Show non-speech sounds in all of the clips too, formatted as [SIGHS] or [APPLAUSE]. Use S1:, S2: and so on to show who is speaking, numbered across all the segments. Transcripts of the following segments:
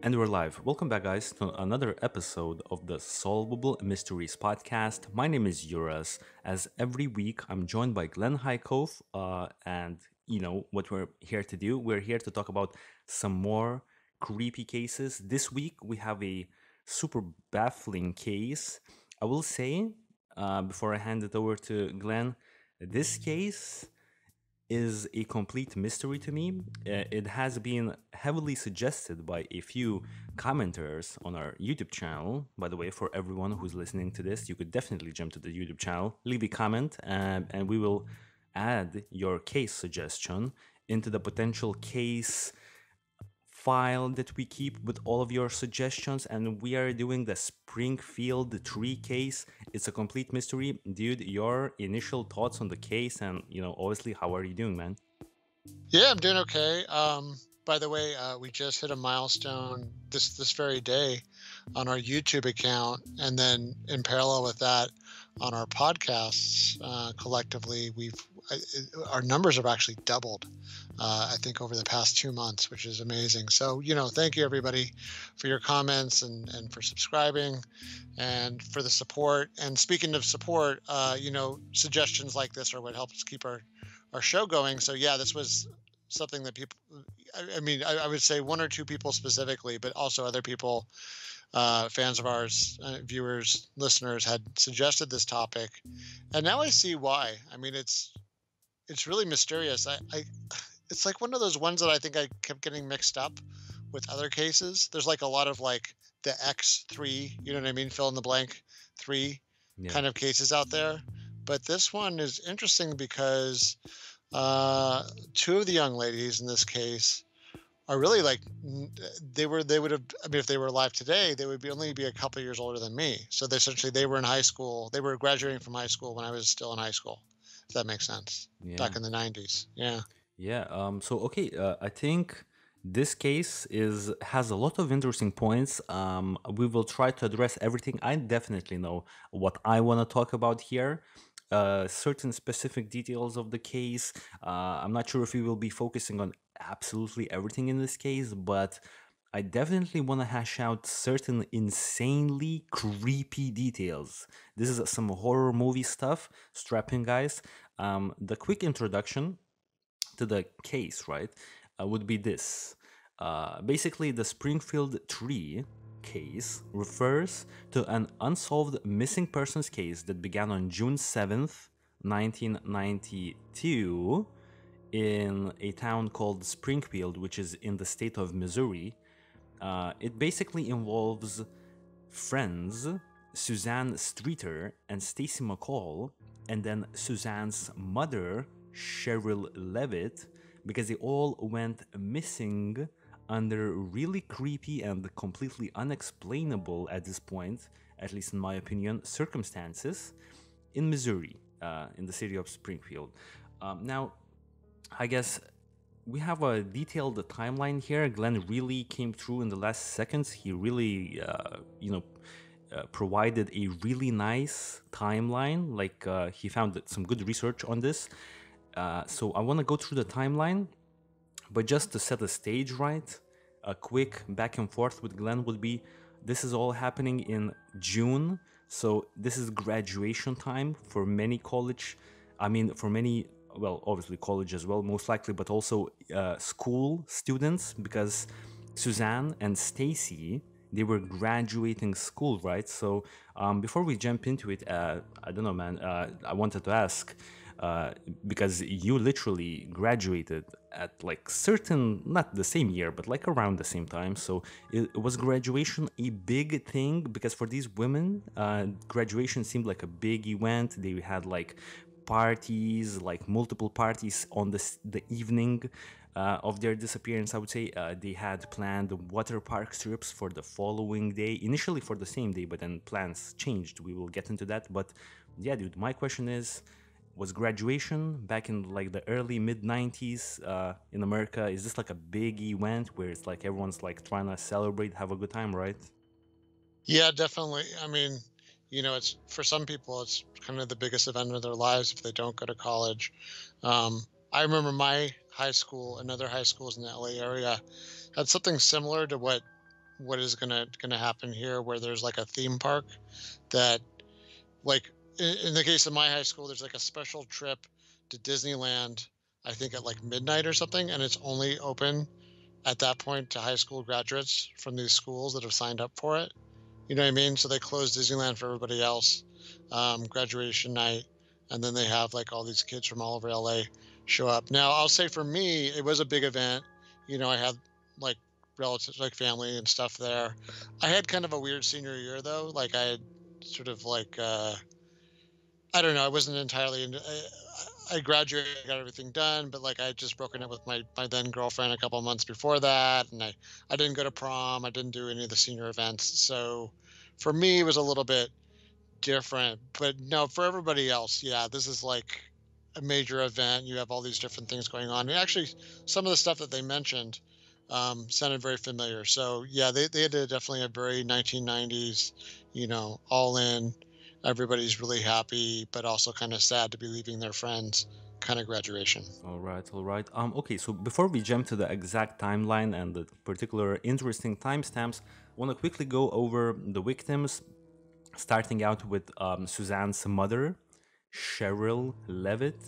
S1: And we're live. Welcome back, guys, to another episode of the Solvable Mysteries podcast. My name is Juras. As every week, I'm joined by Glenn Highcove. Uh, and you know what we're here to do? We're here to talk about some more creepy cases. This week, we have a super baffling case. I will say, uh, before I hand it over to Glenn, this case is a complete mystery to me. Uh, it has been heavily suggested by a few commenters on our YouTube channel. By the way, for everyone who's listening to this, you could definitely jump to the YouTube channel, leave a comment, and, and we will add your case suggestion into the potential case file that we keep with all of your suggestions and we are doing the springfield three case. It's a complete mystery. Dude your initial thoughts on the case and you know obviously how are you doing man?
S2: Yeah i'm doing okay. Um by the way uh, we just hit a milestone this this very day on our youtube account and then in parallel with that on our podcasts uh, collectively we've our numbers have actually doubled, uh, I think, over the past two months, which is amazing. So, you know, thank you everybody for your comments and, and for subscribing and for the support. And speaking of support, uh, you know, suggestions like this are what helps keep our, our show going. So, yeah, this was something that people, I, I mean, I, I, would say one or two people specifically, but also other people. Uh, fans of ours, uh, viewers, listeners had suggested this topic, and now I see why. I mean, it's it's really mysterious. I, I [SIGHS] it's like one of those ones that I think I kept getting mixed up with other cases. There's like a lot of like the X3, you know what I mean, fill in the blank 3 yeah. kind of cases out there. But this one is interesting because uh, two of the young ladies in this case are really like they were they would have I mean if they were alive today they would be only be a couple years older than me so they essentially they were in high school they were graduating from high school when I was still in high school if that makes sense. Yeah. Back in the 90s. Yeah.
S1: Yeah. Um, so, okay, uh, I think this case is has a lot of interesting points. Um, we will try to address everything. I definitely know what I want to talk about here. Uh, certain specific details of the case. Uh, I'm not sure if we will be focusing on absolutely everything in this case, but I definitely want to hash out certain insanely creepy details. This is some horror movie stuff. Strapping guys. Um, the quick introduction to the case, right, uh, would be this. Uh, basically, the Springfield three case refers to an unsolved missing persons case that began on June 7th, 1992, in a town called Springfield, which is in the state of Missouri. Uh, it basically involves friends Suzanne Streeter and Stacy McCall, and then Suzanne's mother, Sherrill Levitt, because they all went missing under really creepy and completely unexplainable at this point, at least in my opinion, circumstances in Missouri, uh, in the city of Springfield. Um, now, I guess we have a detailed timeline here. Glenn really came through in the last seconds. He really, uh, you know, uh, provided a really nice timeline. Like uh, he found some good research on this. Uh, so I want to go through the timeline, but just to set the stage right, a quick back and forth with Glenn would be: this is all happening in June. So this is graduation time for many college. I mean, for many well, obviously college as well, most likely, but also uh, school students because Suzanne and Stacy they were graduating school, right? So um, before we jump into it, uh, I don't know, man. Uh, I wanted to ask uh, because you literally graduated at like certain, not the same year, but like around the same time. So it, was graduation a big thing? Because for these women, uh, graduation seemed like a big event. They had like parties, like multiple parties on the, the evening uh, of their disappearance. I would say uh, they had planned water park trips for the following day, initially for the same day, but then plans changed. We will get into that. But yeah, dude, my question is was graduation back in like the early mid 90s uh, in america is this like a big event where it's like everyone's like trying to celebrate have a good time right
S2: yeah definitely i mean you know, it's for some people, it's kind of the biggest event of their lives if they don't go to college. Um, I remember my high school, another high schools in the LA area, had something similar to what what is gonna gonna happen here, where there's like a theme park that, like in, in the case of my high school, there's like a special trip to Disneyland. I think at like midnight or something, and it's only open at that point to high school graduates from these schools that have signed up for it. You know what I mean? So they close Disneyland for everybody else, um, graduation night, and then they have like all these kids from all over LA show up. Now, I'll say for me, it was a big event. You know, I had like relatives, like family and stuff there. I had kind of a weird senior year though. Like I had sort of like, uh, I don't know, I wasn't entirely into. I, graduated, got everything done, but like I just broken up with my my then girlfriend a couple months before that, and I I didn't go to prom, I didn't do any of the senior events, so for me it was a little bit different. But no, for everybody else, yeah, this is like a major event. You have all these different things going on. And actually, some of the stuff that they mentioned um, sounded very familiar. So yeah, they they did definitely a very 1990s, you know, all in. Everybody's really happy, but also kind of sad to be leaving their friends. Kind of graduation.
S1: All right, all right. Um, okay, so before we jump to the exact timeline and the particular interesting timestamps, I want to quickly go over the victims, starting out with um, Suzanne's mother, Sherrill Levitt.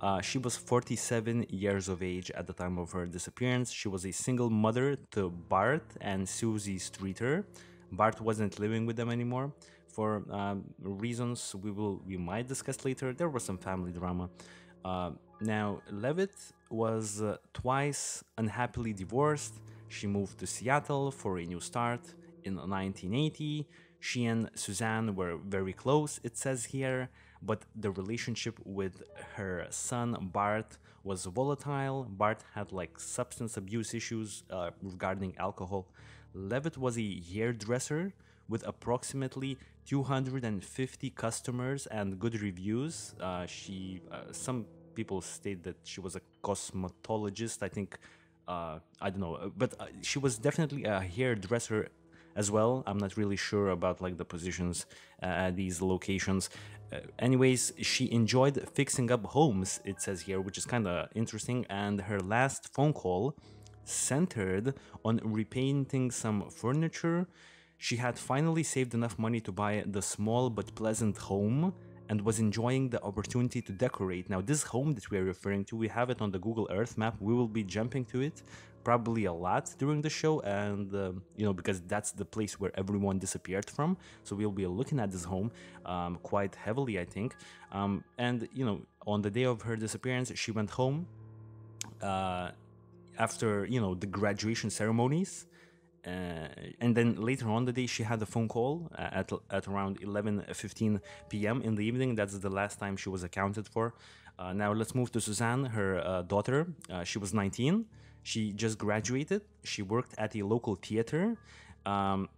S1: Uh, she was 47 years of age at the time of her disappearance. She was a single mother to Bart and Suzie Streeter. Bart wasn't living with them anymore for um, reasons we will we might discuss later. There was some family drama. Uh, now Levitt was uh, twice unhappily divorced. She moved to Seattle for a new start in 1980. She and Suzanne were very close, it says here but the relationship with her son Bart was volatile. Bart had like substance abuse issues uh, regarding alcohol. Levitt was a hairdresser with approximately 250 customers and good reviews. Uh, she, uh, some people state that she was a cosmetologist. I think, uh, I don't know, but uh, she was definitely a hairdresser as well. I'm not really sure about like the positions uh, at these locations. Uh, anyways, she enjoyed fixing up homes, it says here, which is kind of interesting. And her last phone call centered on repainting some furniture. She had finally saved enough money to buy the small but pleasant home and was enjoying the opportunity to decorate. Now, this home that we are referring to, we have it on the Google Earth map. We will be jumping to it probably a lot during the show, and um, you know because that's the place where everyone disappeared from. So we'll be looking at this home um, quite heavily, I think. Um, and you know, on the day of her disappearance, she went home uh, after you know the graduation ceremonies. Uh, and then later on the day she had a phone call at, at around 11.15 p.m in the evening that's the last time she was accounted for uh, now let's move to suzanne her uh, daughter uh, she was 19 she just graduated. She worked at a local theater. Um,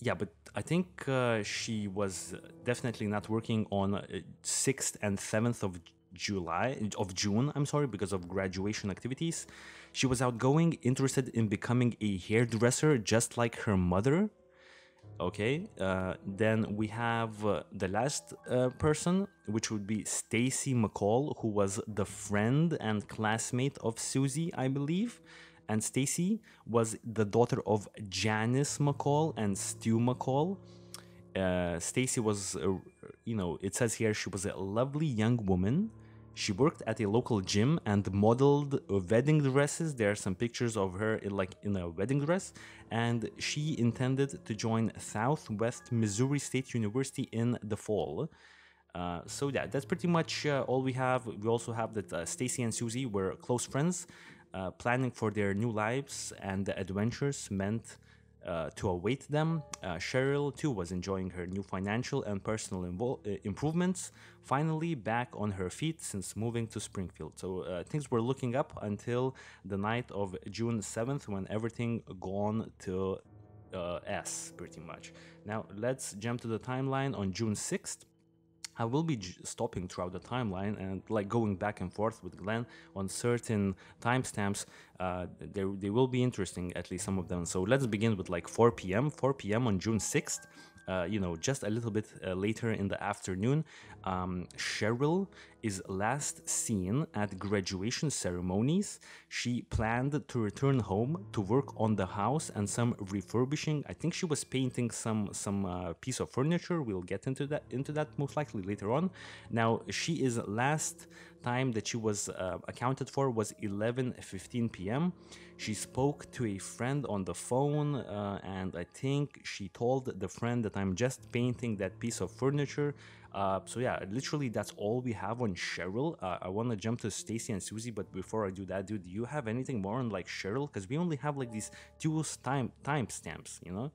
S1: yeah, but I think uh, she was definitely not working on uh, 6th and 7th of July of June, I'm sorry, because of graduation activities. She was outgoing, interested in becoming a hairdresser just like her mother. Okay, uh, then we have uh, the last uh, person, which would be Stacy McCall, who was the friend and classmate of Suzie, I believe. And Stacy was the daughter of Janis McCall and Stu McCall. Uh, Stacy was, uh, you know, it says here she was a lovely young woman she worked at a local gym and modeled wedding dresses. There are some pictures of her in, like in a wedding dress, and she intended to join Southwest Missouri State University in the fall. Uh, so yeah, that's pretty much uh, all we have. We also have that uh, Stacy and Suzie were close friends, uh, planning for their new lives, and the adventures meant uh, to await them. Uh, Sherrill, too, was enjoying her new financial and personal uh, improvements, finally back on her feet since moving to Springfield. So uh, things were looking up until the night of June 7th when everything gone to uh, S, pretty much. Now, let's jump to the timeline on June 6th. I will be stopping throughout the timeline and like going back and forth with Glenn on certain timestamps. Uh, they, they will be interesting, at least some of them. So let's begin with like 4 p.m. 4 p.m. on June 6th. Uh, you know, just a little bit uh, later in the afternoon, um, Sherrill is last seen at graduation ceremonies. She planned to return home to work on the house and some refurbishing. I think she was painting some some uh, piece of furniture. We'll get into that into that most likely later on. Now she is last time that she was uh, accounted for was 11:15 p.m. She spoke to a friend on the phone, uh, and I think she told the friend that I'm just painting that piece of furniture. Uh, so yeah, literally that's all we have on Sherrill. Uh, I want to jump to Stacy and Suzie, but before I do that, dude, do you have anything more on like Sherrill? Because we only have like these two time timestamps, you know?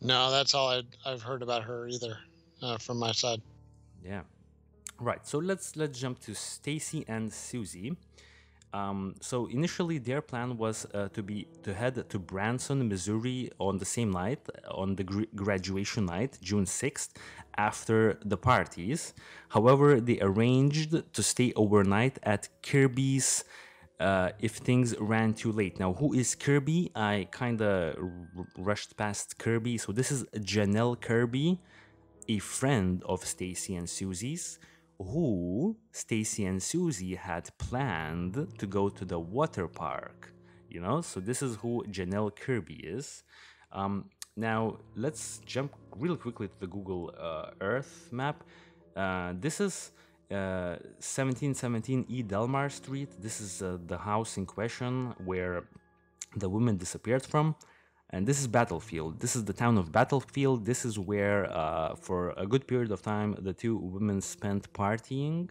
S2: No, that's all i have heard about her either uh, from my side.
S1: Yeah. Right. So let's let's jump to Stacy and Suzie. Um, so initially, their plan was uh, to be to head to Branson, Missouri, on the same night, on the gr- graduation night, June sixth, after the parties. However, they arranged to stay overnight at Kirby's. Uh, if things ran too late. Now, who is Kirby? I kind of r- rushed past Kirby. So this is Janelle Kirby, a friend of Stacy and Suzie's who Stacy and Suzie had planned to go to the water park. You know, so this is who Janelle Kirby is. Um, now let's jump real quickly to the Google uh, Earth map. Uh, this is uh, 1717 E Delmar Street. This is uh, the house in question where the woman disappeared from. And this is Battlefield. This is the town of Battlefield. This is where, uh, for a good period of time, the two women spent partying.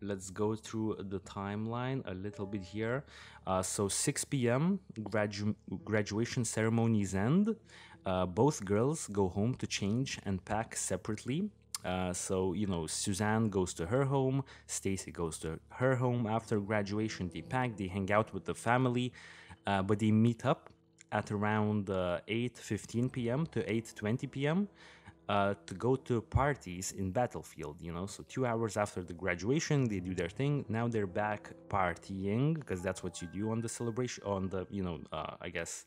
S1: Let's go through the timeline a little bit here. Uh, so 6 p.m. Gradu- graduation ceremonies end. Uh, both girls go home to change and pack separately. Uh, so you know, Suzanne goes to her home. Stacy goes to her home after graduation. They pack. They hang out with the family, uh, but they meet up at around 8:15 uh, p.m. to 8:20 p.m. Uh, to go to parties in Battlefield. You know, so two hours after the graduation, they do their thing. Now they're back partying because that's what you do on the celebration on the you know uh, I guess.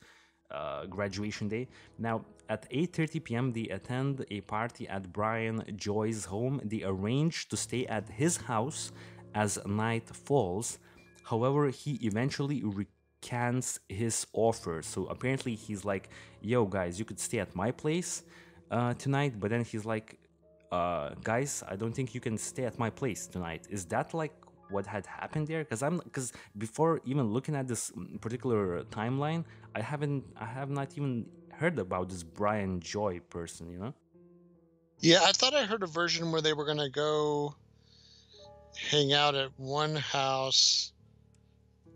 S1: Uh, graduation day. Now at 8:30 p.m. they attend a party at Brian Joy's home. They arrange to stay at his house as night falls. However, he eventually re- cans his offer. So apparently he's like, "Yo, guys, you could stay at my place uh, tonight," but then he's like, uh, "Guys, I don't think you can stay at my place tonight." Is that like what had happened there? Because I'm because before even looking at this particular timeline, I haven't I have not even heard about this Brian Joy person. You know?
S2: Yeah, I thought I heard a version where they were gonna go hang out at one house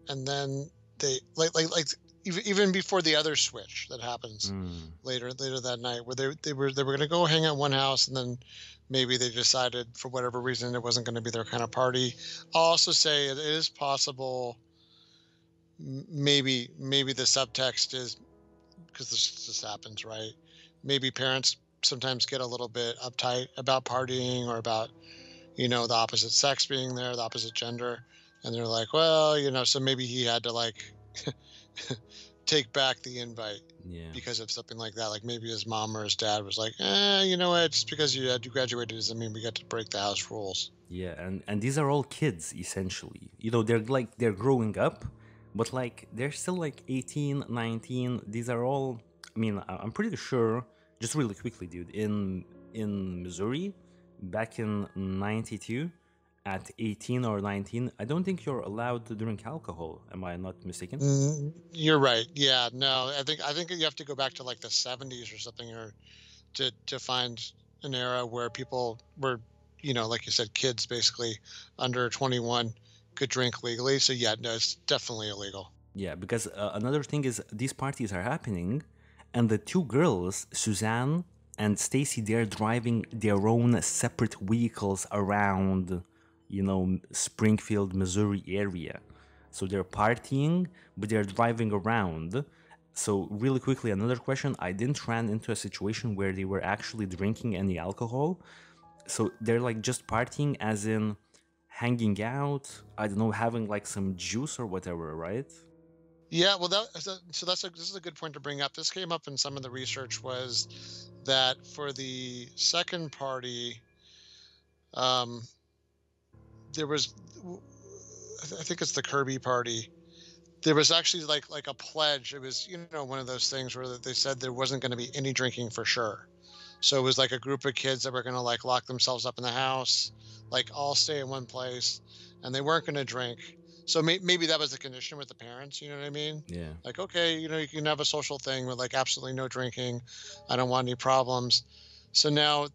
S2: and then they like like like even before the other switch that happens mm. later later that night where they they were they were going to go hang out one house and then maybe they decided for whatever reason it wasn't going to be their kind of party. I'll also say it is possible maybe maybe the subtext is because this just happens right? Maybe parents sometimes get a little bit uptight about partying or about you know the opposite sex being there the opposite gender and they're like, well, you know, so maybe he had to like [LAUGHS] take back the invite
S1: yeah.
S2: because of something like that. Like maybe his mom or his dad was like, eh, you know what? Just because you had you graduated doesn't mean we got to break the house rules.
S1: Yeah, and and these are all kids essentially. You know, they're like they're growing up, but like they're still like 18, 19. These are all. I mean, I'm pretty sure. Just really quickly, dude. In in Missouri, back in '92 at 18 or 19 i don't think you're allowed to drink alcohol am i not mistaken?
S2: Mm, you're right yeah no i think i think you have to go back to like the 70s or something or to to find an era where people were you know like you said kids basically under 21 could drink legally so yeah no it's definitely illegal.
S1: Yeah because uh, another thing is these parties are happening and the two girls suzanne and stacy they're driving their own separate vehicles around you know, Springfield, Missouri area. So they're partying, but they're driving around. So really quickly, another question: I didn't run into a situation where they were actually drinking any alcohol. So they're like just partying, as in hanging out. I don't know, having like some juice or whatever, right?
S2: Yeah, well, that so that's a this is a good point to bring up. This came up in some of the research was that for the second party, um, there was, w- I th- I think it's the Kirby party. There was actually like like a pledge. It was you know one of those things where they said there wasn't going to be any drinking for sure. So it was like a group of kids that were going to like lock themselves up in the house, like all stay in one place, and they weren't going to drink. So may- maybe that was the condition with the parents. You know what I mean?
S1: Yeah.
S2: like okay you know you can have a social thing with like absolutely no drinking i don't want any problems so now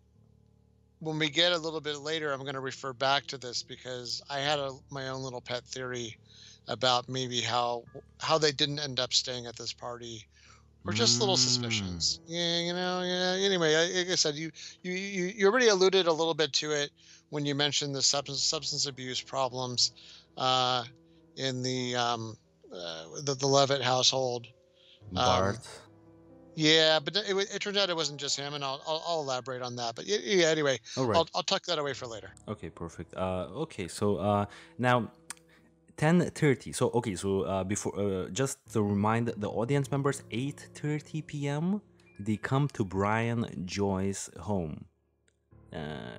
S2: when we get a little bit later i'm going to refer back to this because i had a, my own little pet theory about maybe how how they didn't end up staying at this party or just little
S1: Mm.
S2: suspicions yeah you know yeah anyway I, like i said you, you you you already alluded a little bit to it when you mentioned the substance substance abuse problems uh in the um uh, the, the levitt household
S1: Bart.
S2: Yeah, but it, it turned out it wasn't just him, and I'll, I'll, I'll elaborate on that. But yeah, anyway,
S1: All right.
S2: I'll, I'll tuck that away for later.
S1: Okay, perfect. Uh, okay, so uh, now. 10:30 so okay so uh, before uh, just to remind the audience members 8:30 p.m. they come to Brian Joy's home uh,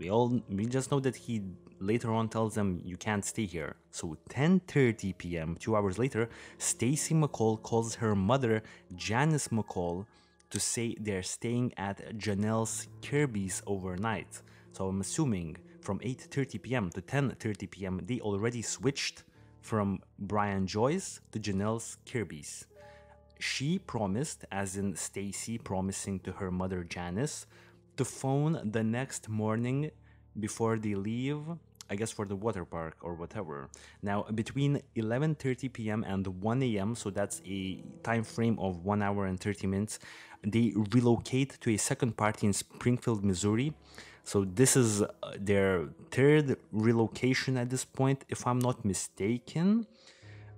S1: we all we just know that he later on tells them you can't stay here so 10:30 p.m. 2 hours later Stacy McCall calls her mother Janis McCall to say they're staying at Janelle's Kirby's overnight so I'm assuming from 8:30 p.m. to 10:30 p.m. they already switched from Brian Joyce to Janelle's Kirby's she promised, as in Stacy promising to her mother Janis, to phone the next morning before they leave. I guess for the water park or whatever. Now between 11:30 p.m. and 1 a.m., so that's a time frame of one hour and 30 minutes, they relocate to a second party in Springfield, Missouri. So this is uh, their third relocation at this point, if I'm not mistaken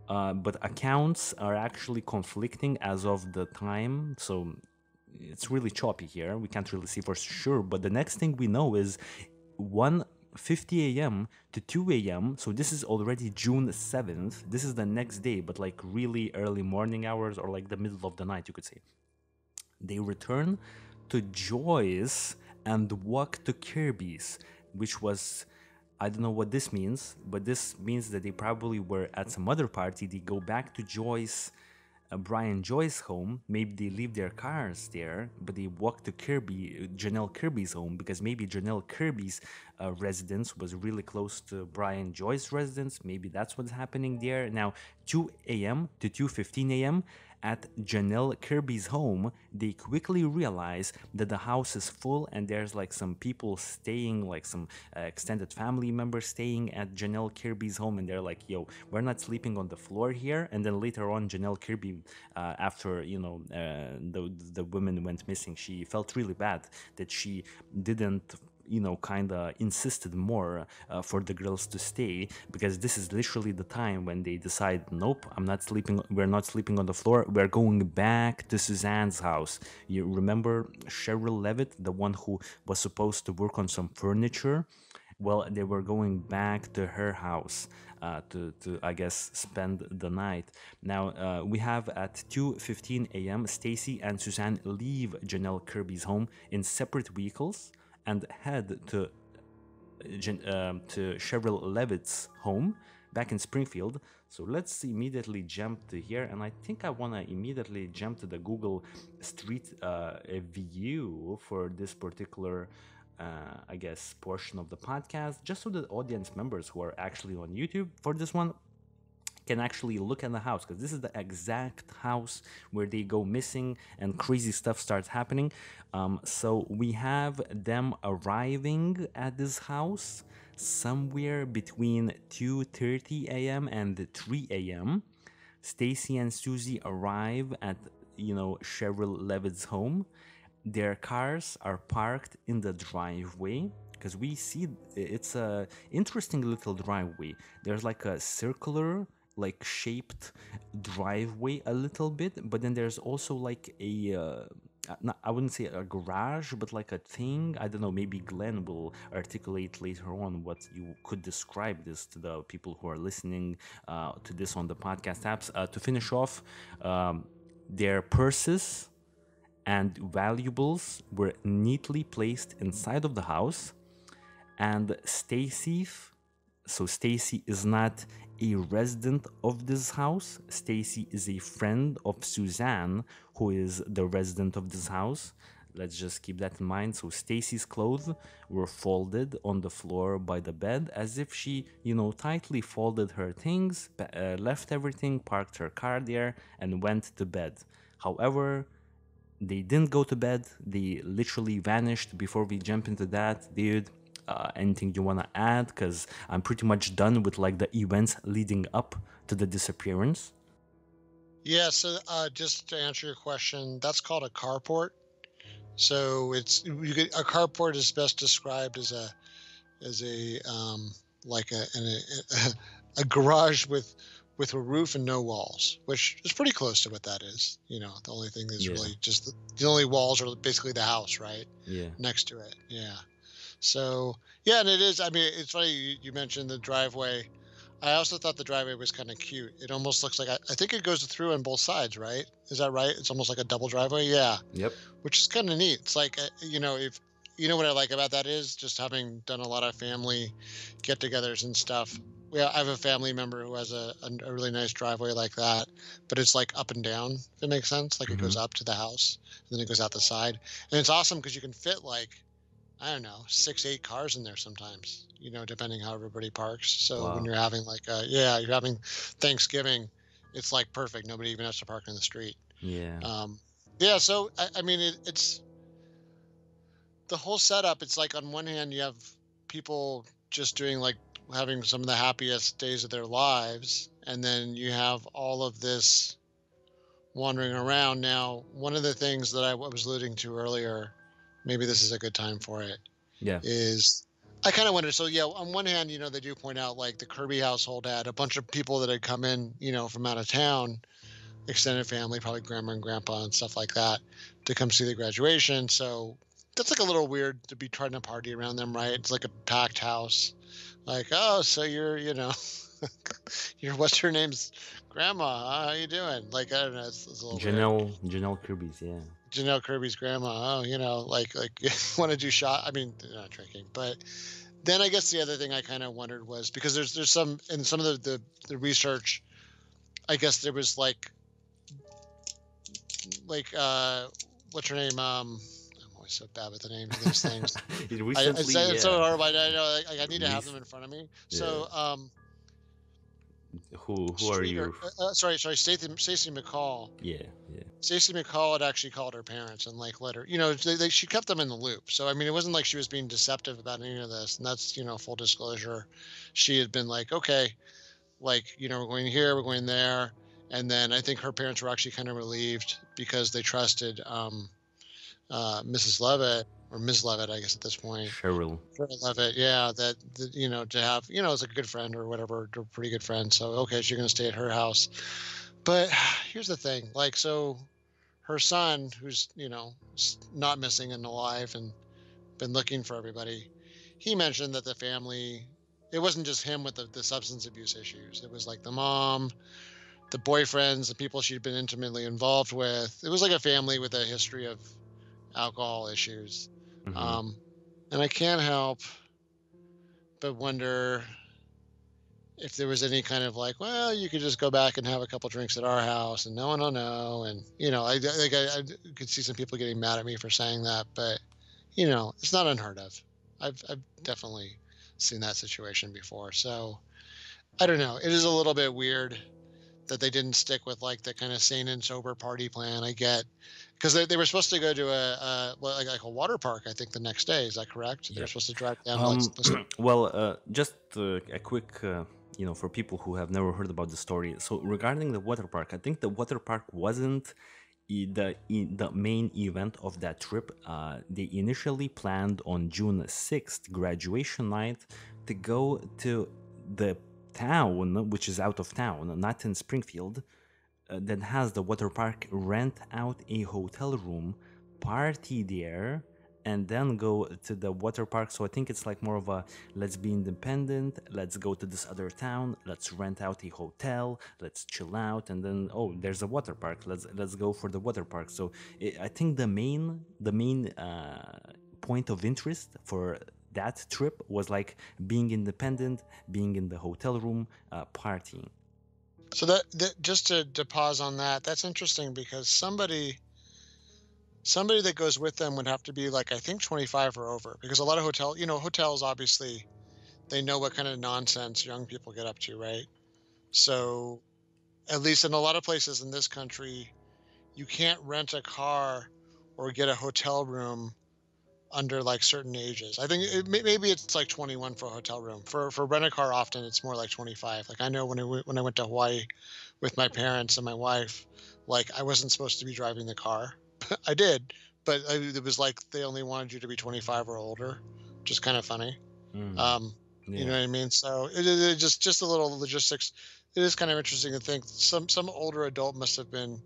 S1: uh, but accounts are actually conflicting as of the time so it's really choppy here we can't really see for sure but the next thing we know is 1:50 a.m. to 2 a.m. so this is already June 7th this is the next day but like really early morning hours or like the middle of the night you could say they return to Joyce and walk to Kirby's, which was I don't know what this means, but this means that they probably were at some other party. They go back to Joyce, Brian Joyce home. Maybe they leave their cars there, but they walk to Kirby, uh, Janelle Kirby's home because maybe Janelle Kirby's uh, residence was really close to Brian Joyce's residence. Maybe that's what's happening there. Now, 2 a.m. to 2:15 a.m. At Janelle Kirby's home, they quickly realize that the house is full and there's like some people staying, like some uh, extended family members staying at Janelle Kirby's home, and they're like, "Yo, we're not sleeping on the floor here." And then later on, Janelle Kirby, uh, after you know uh, the the women went missing, she felt really bad that she didn't you know kind of insisted more uh, for the girls to stay because this is literally the time when they decide nope i'm not sleeping we're not sleeping on the floor we're going back to suzanne's house. You remember sherrill levitt the one who was supposed to work on some furniture? Well they were going back to her house uh, to, to i guess spend the night. Now uh, we have at 2.15 a.m stacy and suzanne leave janelle kirby's home in separate vehicles and head to um, to Sherrill Levitt's home back in Springfield. So let's immediately jump to here, and I think I want to immediately jump to the Google Street uh, view for this particular, uh, I guess, portion of the podcast, just so the audience members who are actually on YouTube for this one can actually look at the house because this is the exact house where they go missing and crazy stuff starts happening. Um, so we have them arriving at this house somewhere between 2:30 a.m. and 3 a.m. Stacy and Suzie arrive at you know Sherrill Levitt's home. Their cars are parked in the driveway because we see it's a interesting little driveway. There's like a circular like shaped driveway a little bit, but then there's also like a uh, I wouldn't say a garage, but like a thing. I don't know. Maybe Glenn will articulate later on what you could describe this to the people who are listening uh, to this on the podcast apps. Uh, to finish off, um, their purses and valuables were neatly placed inside of the house, and Stacy. So Stacy is not a resident of this house. Stacy is a friend of Suzanne, who is the resident of this house. Let's just keep that in mind. So Stacy's clothes were folded on the floor by the bed as if she, you know, tightly folded her things, uh, left everything, parked her car there, and went to bed. However, they didn't go to bed. They literally vanished. Before we jump into that, dude, uh, anything you want to add because i'm pretty much done with like the events leading up to the disappearance
S2: yeah so uh, just to answer your question that's called a carport so it's you get, a carport is best described as a as a um, like a, a, a garage with with a roof and no walls, which is pretty close to what that is. You know, the only thing is yeah. really just the, the, only walls are basically the house, right?
S1: Yeah.
S2: Next to it. Yeah. So yeah, and it is. I mean, it's funny you, you mentioned the driveway. I also thought the driveway was kind of cute. It almost looks like I, I, think it goes through on both sides, right? Is that right? It's almost like a double driveway. Yeah.
S1: Yep.
S2: Which is kind of neat. It's like uh, you know if you know what I like about that is just having done a lot of family get-togethers and stuff. We I have a family member who has a, a, really nice driveway like that, but it's like up and down. If it makes sense, like mm-hmm. it goes mm-hmm. up to the house and then it goes out the side, and it's awesome because you can fit like I don't know, six, eight cars in there sometimes, you know, depending how everybody parks. So wow. when you're having like, a, yeah, you're having Thanksgiving, it's like perfect. Nobody even has to park in the street.
S1: Yeah.
S2: Um, yeah. So, I, I mean, it, it's the whole setup. It's like on one hand, you have people just doing like having some of the happiest days of their lives. And then you have all of this wandering around. Now, one of the things that I was alluding to earlier maybe this is a good time for it.
S1: Yeah.
S2: Is I kind of wonder. So yeah, on one hand, you know, they do point out like the Kirby household had a bunch of people that had come in, you know, from out of town, extended family, probably grandma and grandpa and stuff like that, to come see the graduation. So that's like a little weird to be trying to party around them, right? It's like a packed house. Like, oh, so you're, you know, [LAUGHS] you're what's her name's grandma? How you doing? Like, I don't know. It's, it's a little
S1: Janelle, weird. Janelle Kirby's, yeah.
S2: Janelle Kirby's grandma. Oh, you know, like like [LAUGHS] want to do shot. I mean, not drinking, but then I guess the other thing I kind of wondered was because there's there's some in some of the, the the research, I guess there was like like uh what's her name um I'm always so bad with the names of these things. [LAUGHS]
S1: recently, I, I
S2: say yeah. so hard, but I know like, I need to have them in front of me. Yeah. So um
S1: who who are you?
S2: Uh, uh, sorry, sorry, Stacy, Stacy McCall.
S1: Yeah, yeah.
S2: Stacy McCall had actually called her parents and like let her, you know, they, they, she kept them in the loop. So I mean, it wasn't like she was being deceptive about any of this. And that's you know full disclosure. She had been like, okay, like you know, we're going here, we're going there, and then I think her parents were actually kind of relieved because they trusted um, uh, Mrs. Levitt or Ms. Levitt, I guess at this point.
S1: Sherrill.
S2: Sherrill Levitt, yeah. That, that, you know to have you know as a good friend or whatever, a pretty good friend. So okay, you're gonna stay at her house. But [SIGHS] here's the thing, like so, her son, who's you know not missing and alive and been looking for everybody, he mentioned that the family, it wasn't just him with the, the substance abuse issues. It was like the mom, the boyfriends, the people she'd been intimately involved with. It was like a family with a history of alcohol issues. Mm-hmm. Um, and I can't help but wonder if there was any kind of like, well, you could just go back and have a couple drinks at our house, and no one will know. And you know, I think I, I, could see some people getting mad at me for saying that, but you know, it's not unheard of. I've I've definitely seen that situation before. So I don't know. It is a little bit weird that they didn't stick with like the kind of sane and sober party plan. I get because they, they were supposed to go to a, a like, like, a water park. I think the next day is that correct? Yeah. They're supposed to drive down. Um, [CLEARS THROAT]
S1: well, uh, just uh, a quick. Uh, you know, for people who have never heard about the story, so regarding the water park, I think the water park wasn't the the main event of that trip. Uh, they initially planned on June sixth, graduation night, to go to the town, which is out of town, not in Springfield, that has the water park rent out a hotel room party there and then go to the water park. So I think it's like more of a let's be independent, let's go to this other town, let's rent out a hotel, let's chill out, and then oh, there's a water park. Let's let's go for the water park. So it, I think the main the main uh, point of interest for that trip was like being independent, being in the hotel room, uh, partying.
S2: So that, that just to, to pause on that, that's interesting because somebody somebody that goes with them would have to be like I think 25 or over because a lot of hotel, you know, hotels obviously they know what kind of nonsense young people get up to, right? So at least in a lot of places in this country, you can't rent a car or get a hotel room under like certain ages. I think it, maybe it's like 21 for a hotel room. For for rent a car, often it's more like 25. Like I know when I went, when I went to Hawaii with my parents and my wife, like I wasn't supposed to be driving the car. [LAUGHS] I did, but I, it was like they only wanted you to be 25 or older, which is kind of funny. Mm. Um, yeah. You know what I mean? So it, it, it just just a little logistics. It is kind of interesting to think some some older adult must have been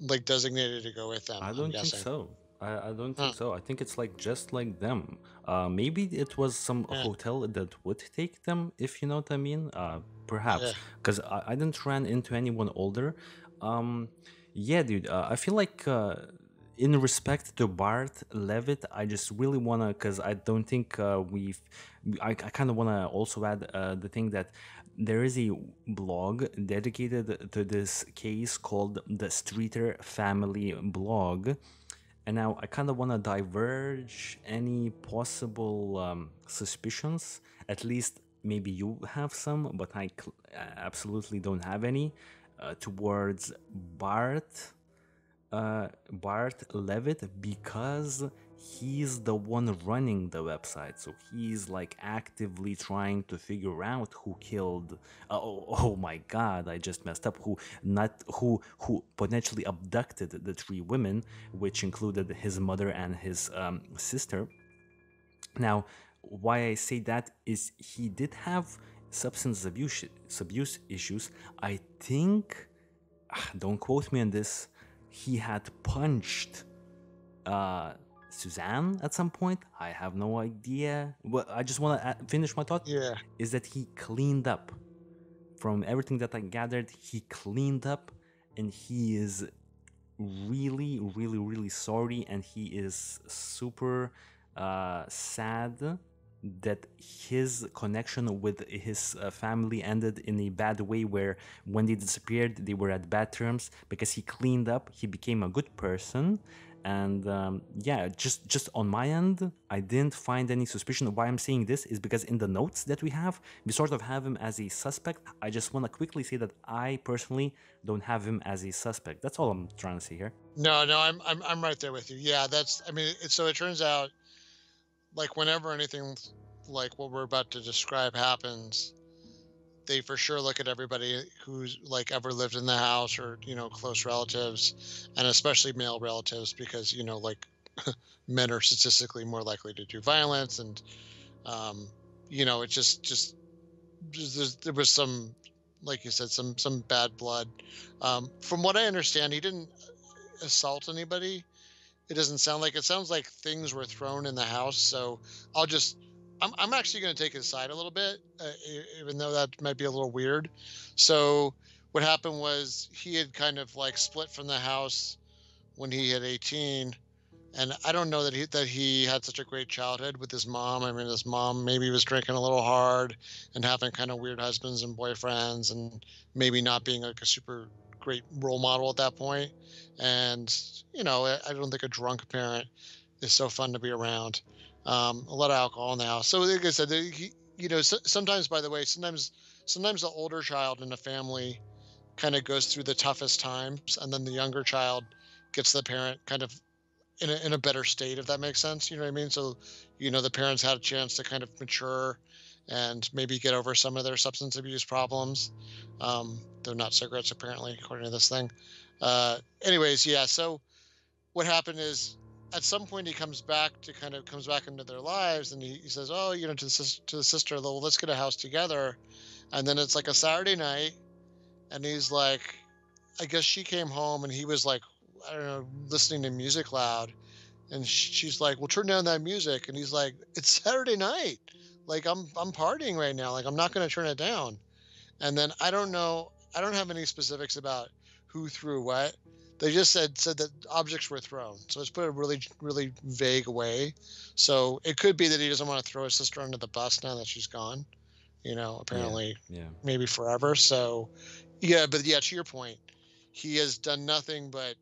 S2: like designated to go with them.
S1: I don't think so. I, I don't think so. I think it's like just like them. Uh, maybe it was some yeah. hotel that would take them, if you know what I mean. Uh, perhaps because. I, I, didn't run into anyone older. Um, yeah, dude. Uh, I feel like uh, in respect to Bart Levitt, I just really wanna because I don't think uh, we've. I, I kind of wanna also add uh, the thing that there is a blog dedicated to this case called the Streeter Family Blog and now I kind of want to diverge any possible um, suspicions. At least maybe you have some, but I cl- absolutely don't have any. Uh, towards Bart, uh, Bart Levitt, because he's the one running the website so he's like actively trying to figure out who killed uh, oh, [LAUGHS] oh my god i just messed up who not who who potentially abducted the three women which included his mother and his um, sister. Now why i say that is he did have substance abuse abuse issues. I think ah, don't quote me on this he had punched uh, Suzanne at some point. I have no idea. Well, I just want to finish my thought.
S2: Yeah.
S1: Is that he cleaned up from everything that I gathered? He cleaned up and he is really, really, really sorry and he is super uh, sad that his connection with his uh, family ended in a bad way where when they disappeared they were at bad terms because he cleaned up he became a good person and um, yeah just just on my end i didn't find any suspicion why i'm saying this is because in the notes that we have we sort of have him as a suspect. I just want to quickly say that i personally don't have him as a suspect. That's all i'm trying to say here.
S2: No no i'm i'm, I'm right there with you. Yeah that's i mean it, so it turns out like whenever anything like what we're about to describe happens they for sure look at everybody who's like ever lived in the house or you know close relatives and especially male relatives because you know like [LAUGHS] men are statistically more likely to do violence and um, you know it just just there was some like you said some some bad blood. Um, from what i understand he didn't assault anybody. It doesn't sound like it sounds like things were thrown in the house so i'll just I'm, I'm actually going to take his side a little bit, uh, even though that might be a little weird. So, what happened was he had kind of like split from the house when he hit 18. And I don't know that he that he had such a great childhood with his mom. I mean, his mom maybe was drinking a little hard and having kind of weird husbands and boyfriends, and maybe not being like a super great role model at that point. And you know, I don't think a drunk parent is so fun to be around um, a lot of alcohol now. So, like I said, you know, so, sometimes, by the way, sometimes, sometimes the older child in a family kind of goes through the toughest times, and then the younger child gets the parent kind of in a, in a better state, if that makes sense. You know what I mean? So, you know, the parents had a chance to kind of mature and maybe get over some of their substance abuse problems. Um, they're not cigarettes, apparently, according to this thing. Uh, anyways, yeah. So, what happened is at some point he comes back to kind of comes back into their lives and he, he says oh you know to the, to the sister well, let's get a house together and then it's like a saturday night and he's like i guess she came home and he was like I don't know, listening to music loud, and she's like, "Well, turn down that music," and he's like, "It's Saturday night, like I'm I'm partying right now, like I'm not going to turn it down." And then I don't know, I don't have any specifics about who threw what. They just said said that objects were thrown, so it's put a really really vague way. So it could be that he doesn't want to throw his sister under the bus now that she's gone. You know, apparently,
S1: Yeah. yeah.
S2: maybe forever. So, yeah, but yeah, to your point, he has done nothing but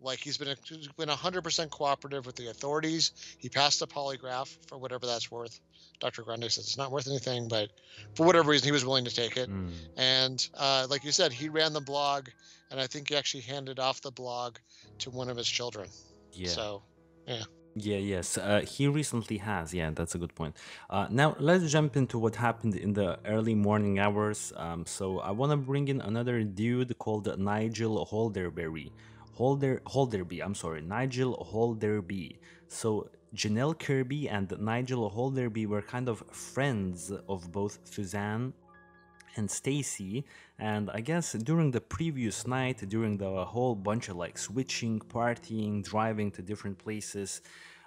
S2: like he's been he's been 100% cooperative with the authorities. He passed a polygraph for whatever that's worth. Dr. Grande says it's not worth anything, but for whatever reason, he was willing to take it.
S1: Mm.
S2: And uh, like you said, he ran the blog, and I think he actually handed off the blog to one of his children.
S1: Yeah.
S2: So,
S1: Yeah, Yeah, yes. Uh, he recently has. Yeah, that's a good point. Uh, now, let's jump into what happened in the early morning hours. Um, so, I want to bring in another dude called Nigel Holderberry. Holder Holderby, I'm sorry, Nigel Holderby. So, Janelle Kirby and Nigel Holderby were kind of friends of both Suzanne and Stacy. And I guess during the previous night, during the whole bunch of like switching, partying, driving to different places,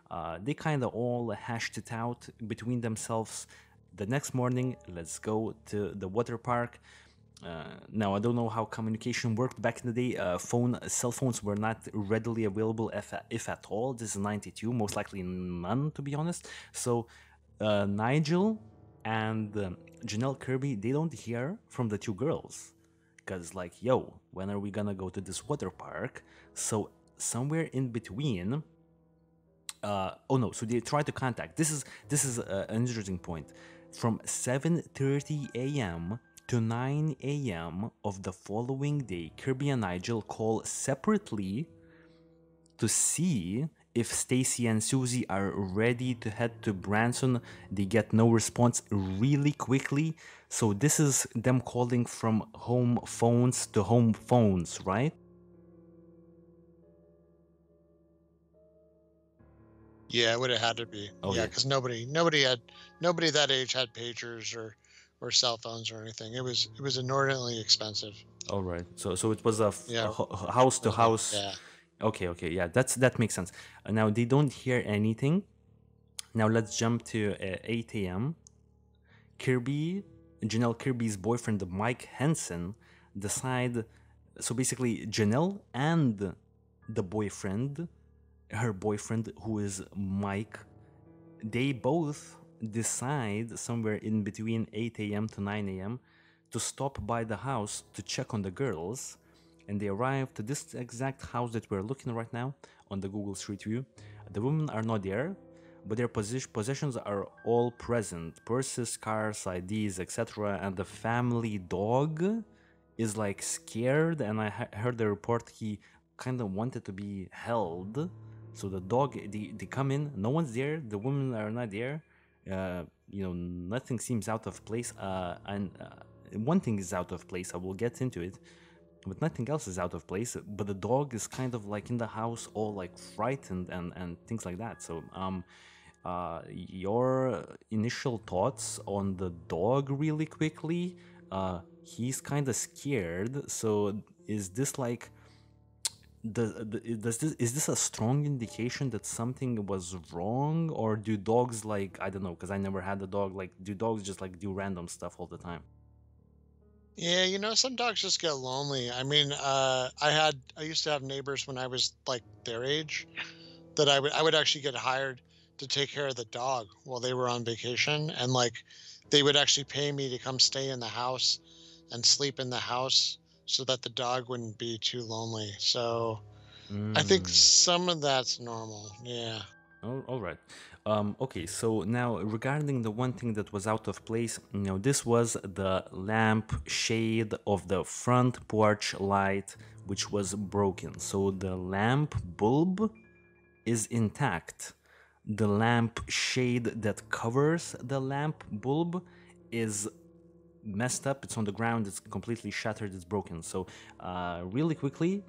S1: uh, they kind of all hashed it out between themselves. The next morning, let's go to the water park. Uh, now I don't know how communication worked back in the day. Uh, phone, cell phones were not readily available, if, if at all. This is '92, most likely none, to be honest. So uh, Nigel and um, Janelle Kirby, they don't hear from the two girls. Because, like, yo, when are we gonna go to this water park? So, somewhere in between, uh, oh no, so they try to contact. This is this is uh, an interesting point. From 7:30 a.m. to 9 a.m. of the following day, Kirby and Nigel call separately to see if Stacy and Suzie are ready to head to Branson. They get no response really quickly. So this is them calling from home phones to home phones, right?
S2: yeah, it would have had to be.
S1: Okay.
S2: Yeah, because nobody nobody had nobody that age had pagers or or cell phones or anything. It was it was inordinately expensive.
S1: All right. So so it was a, f-
S2: Yeah.
S1: a ho- house to house.
S2: Yeah.
S1: Okay, okay, yeah, that's that makes sense. Uh, now they don't hear anything. Now let's jump to uh, 8 a.m. Kirby, Janelle Kirby's boyfriend Mike Henson decide. So basically, Janelle and the boyfriend, her boyfriend who is Mike, they both decide somewhere in between 8 a.m. to 9 a.m. to stop by the house to check on the girls and they arrive to this exact house that we're looking right now on the Google Street View. The women are not there, but their possessions are all present purses, cars, IDs, etc. And the family dog is like scared, and I heard the report he kind of wanted to be held. So the dog, they, they come in, no one's there, the women are not there. Uh, you know, nothing seems out of place. Uh, and uh, one thing is out of place, I will get into it but nothing else is out of place but the dog is kind of like in the house all like frightened and and things like that so um uh your initial thoughts on the dog really quickly uh he's kind of scared so is this like the, does this is this a strong indication that something was wrong? Or do dogs like i don't know because i never had a dog like do dogs just like do random stuff all the time?
S2: Yeah, you know, some dogs just get lonely. I mean, uh, I had I used to have neighbors when I was like their age that I would I would actually get hired to take care of the dog while they were on vacation. And like they would actually pay me to come stay in the house and sleep in the house so that the dog wouldn't be too lonely. So I think
S1: Mm.
S2: some of that's normal. Yeah.
S1: All right. Um, okay, so now regarding the one thing that was out of place, you know, this was the lamp shade of the front porch light, which was broken. So the lamp bulb is intact. The lamp shade that covers the lamp bulb is messed up. It's on the ground. It's completely shattered. It's broken. So, uh, really quickly,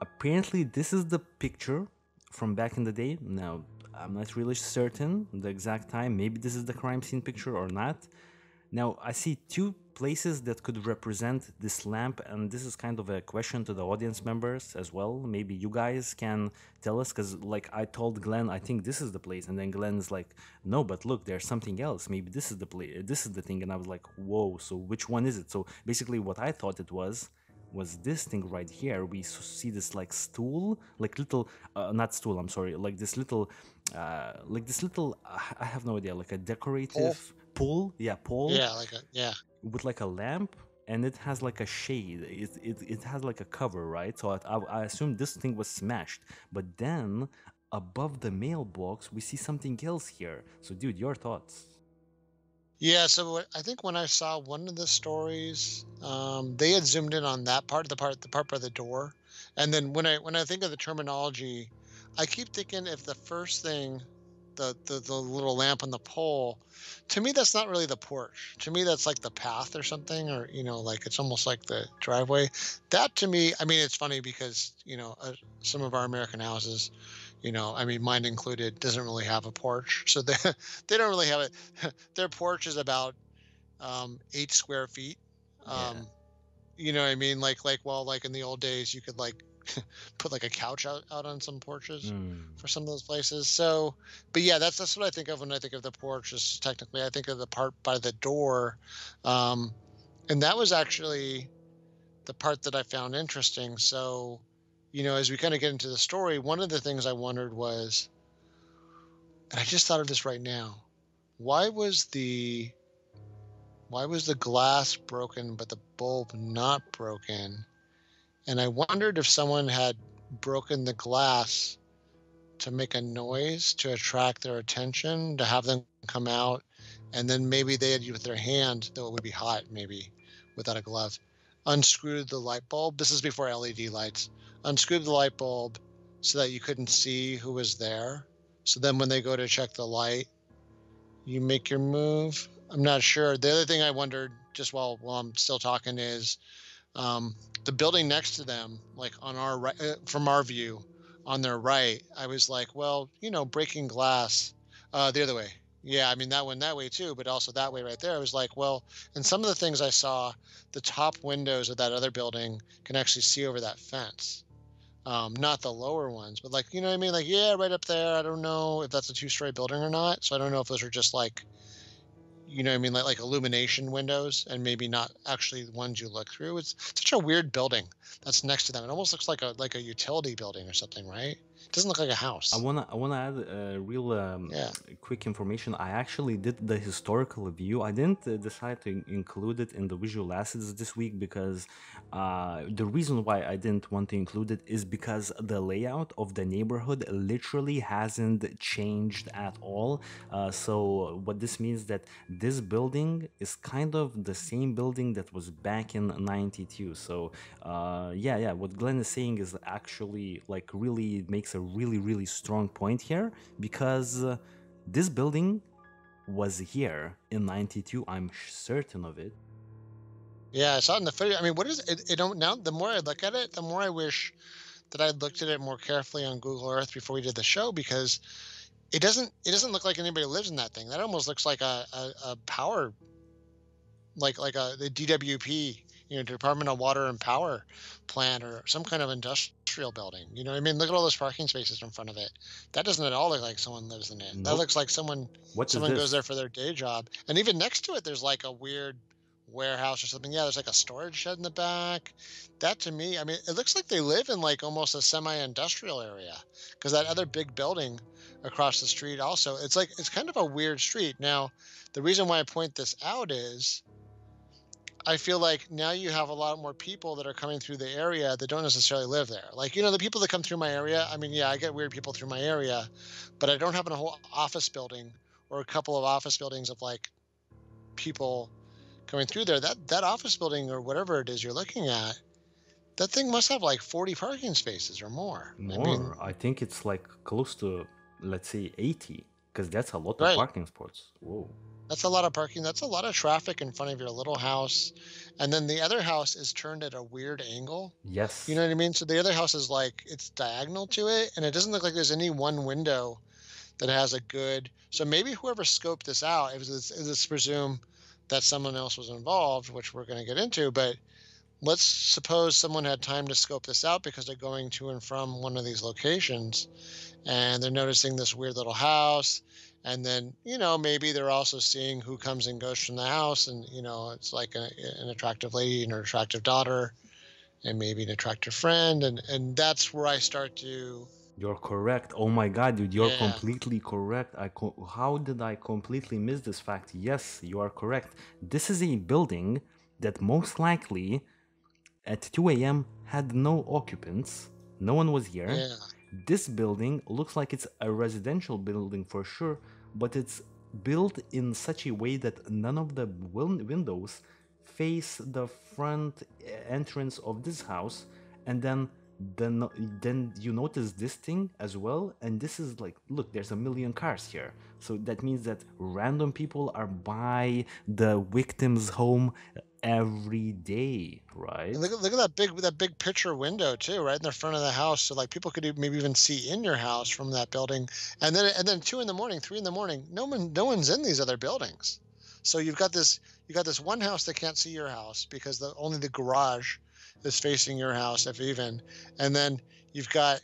S1: apparently this is the picture from back in the day. Now, I'm not really certain the exact time. Maybe this is the crime scene picture or not. Now, I see two places that could represent this lamp and this is kind of a question to the audience members as well. Maybe you guys can tell us because like i told glenn i think this is the place and then glenn is like no but look there's something else. Maybe this is the place this is the thing and i was like whoa so which one is it? So basically what i thought it was was this thing right here. We see this like stool like little uh, not stool i'm sorry like this little uh, like this little i have no idea like a decorative pole? yeah pole.
S2: Yeah, like a yeah.
S1: With like a lamp and it has like a shade. It, it, it has like a cover right? So I, I, I assume this thing was smashed. But then above the mailbox we see something else here. So dude your thoughts.
S2: Yeah, so I think when I saw one of the stories, um, they had zoomed in on that part, the part, the part by the door, and then when I when I think of the terminology, I keep thinking if the first thing, the the, the little lamp on the pole, to me that's not really the porch. To me that's like the path or something, or you know, like it's almost like the driveway. That to me, I mean, it's funny because you know uh, some of our American houses, you know, I mean, mine included, doesn't really have a porch, so [LAUGHS] they they don't really have it. [LAUGHS] Their porch is about um, eight square feet.
S1: Yeah.
S2: Um, You know what I mean? Like like well, like in the old days, you could like [LAUGHS] put like a couch out, out on some porches
S1: Mm,
S2: for some of those places. So, but yeah, that's that's what I think of when I think of the porch. Is technically I think of the part by the door, um, and that was actually the part that I found interesting. So, you know, as we kind of get into the story, one of the things I wondered was, and I just thought of this right now, why was the why was the glass broken but the bulb not broken? And I wondered if someone had broken the glass to make a noise to attract their attention, to have them come out, and then maybe they had with their hand, though it would be hot, maybe without a glove, unscrewed the light bulb. This is before LED lights. Unscrewed the light bulb so that you couldn't see who was there. So then when they go to check the light, you make your move. I'm not sure. The other thing I wondered just while while I'm still talking is um, the building next to them, like on our right, uh, from our view, on their right. I was like, well, you know, breaking glass, uh, the other way. Yeah, I mean that one that way too, but also that way right there. I was like, well, and some of the things I saw, the top windows of that other building can actually see over that fence. Um, not the lower ones, but like you know what I mean? Like, yeah, right up there. I don't know if that's a two-story building or not. So I don't know if those are just like you know what I mean, like like illumination windows, and maybe not actually the ones you look through. It's such a weird building that's next to them. It almost looks like a like a utility building or something, right? It doesn't look like a house.
S1: I wanna I wanna add uh, real um,
S2: Yeah.
S1: quick information. I actually did the historical view. I didn't uh, decide to in- include it in the visual assets this week because uh, the reason why I didn't want to include it is because the layout of the neighborhood literally hasn't changed at all. Uh, so what this means that this building is kind of the same building that was back in 92 so uh, yeah yeah what glenn is saying is actually like really makes a really really strong point here because uh, this building was here in 92 i'm certain of it
S2: Yeah, I saw it in the footage. I mean, what is it? It don't now. The more I look at it, the more I wish that I'd looked at it more carefully on Google Earth before we did the show because it doesn't. It doesn't look like anybody lives in that thing. That almost looks like a a, a power, like like a the DWP, you know, Department of Water and Power plant or some kind of industrial building. You know, I mean, look at all those parking spaces in front of it. That doesn't at all look like someone lives in it. That looks like someone
S1: what
S2: someone goes there for their day job and even next to it there's like a weird warehouse or something yeah there's like a storage shed in the back that to me i mean it looks like they live in like almost a semi-industrial area because that other big building across the street also it's like it's kind of a weird street now the reason why i point this out is I feel like now you have a lot more people that are coming through the area that don't necessarily live there. Like, you know, the people that come through my area, I mean, yeah, I get weird people through my area, but I don't have a whole office building or a couple of office buildings of like people coming through there. That that office building or whatever it is you're looking at, that thing must have like 40 parking spaces or more.
S1: more
S2: I mean,
S1: i think it's like close to let's say 80 because that's a lot
S2: Right.
S1: of parking spots whoa
S2: That's a lot of parking. That's a lot of traffic in front of your little house. And then the other house is turned at a weird angle.
S1: yes
S2: You know what I mean? So the other house is like it's diagonal to it, and it doesn't look like there's any one window that has a good. So maybe whoever scoped this out, it was, let's presume that someone else was involved, which we're going to get into. But let's suppose someone had time to scope this out because they're going to and from one of these locations and they're noticing this weird little house and then you know maybe they're also seeing who comes and goes from the house and you know it's like a, an attractive lady and her attractive daughter and maybe an attractive friend. And and that's where i start to
S1: you're correct. Oh my god dude you're
S2: Yeah.
S1: completely correct. I co- how did i completely miss this fact? Yes you are correct. This is a building that most likely at 2 a.m had no occupants. No one was here.
S2: Yeah
S1: this building looks like it's a residential building for sure, but it's built in such a way that none of the win- windows face the front entrance of this house, and then then then you notice this thing as well, and this is like, look, there's a million cars here, so that means that random people are by the victim's home every day, right?
S2: Look at look at that big that big picture window too, right in the front of the house. So like people could e- maybe even see in your house from that building. And then and then two in the morning, three in the morning, no one no one's in these other buildings. So you've got this you got this one house that can't see your house because the only the garage is facing your house, if even. And then you've got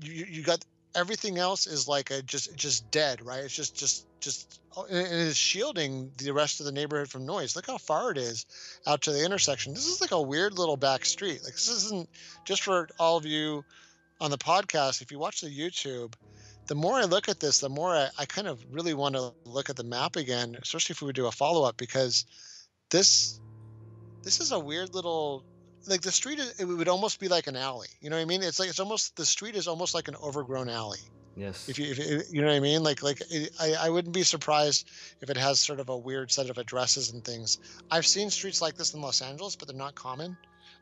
S2: you you got everything else is like a just just dead, right? It's just just just and is shielding the rest of the neighborhood from noise. Look how far it is out to the intersection. This is like a weird little back street. Like this isn't just for all of you on the podcast. If you watch the YouTube, the more I look at this, the more I, I kind of really want to look at the map again, especially if we would do a follow up because this this is a weird little like the street is, it would almost be like an alley. You know what I mean? It's like it's almost the street is almost like an overgrown alley.
S1: Yes.
S2: If you, if you, know what I mean, like like it, I I wouldn't be surprised if it has sort of a weird set of addresses and things. I've seen streets like this in Los Angeles, but they're not common.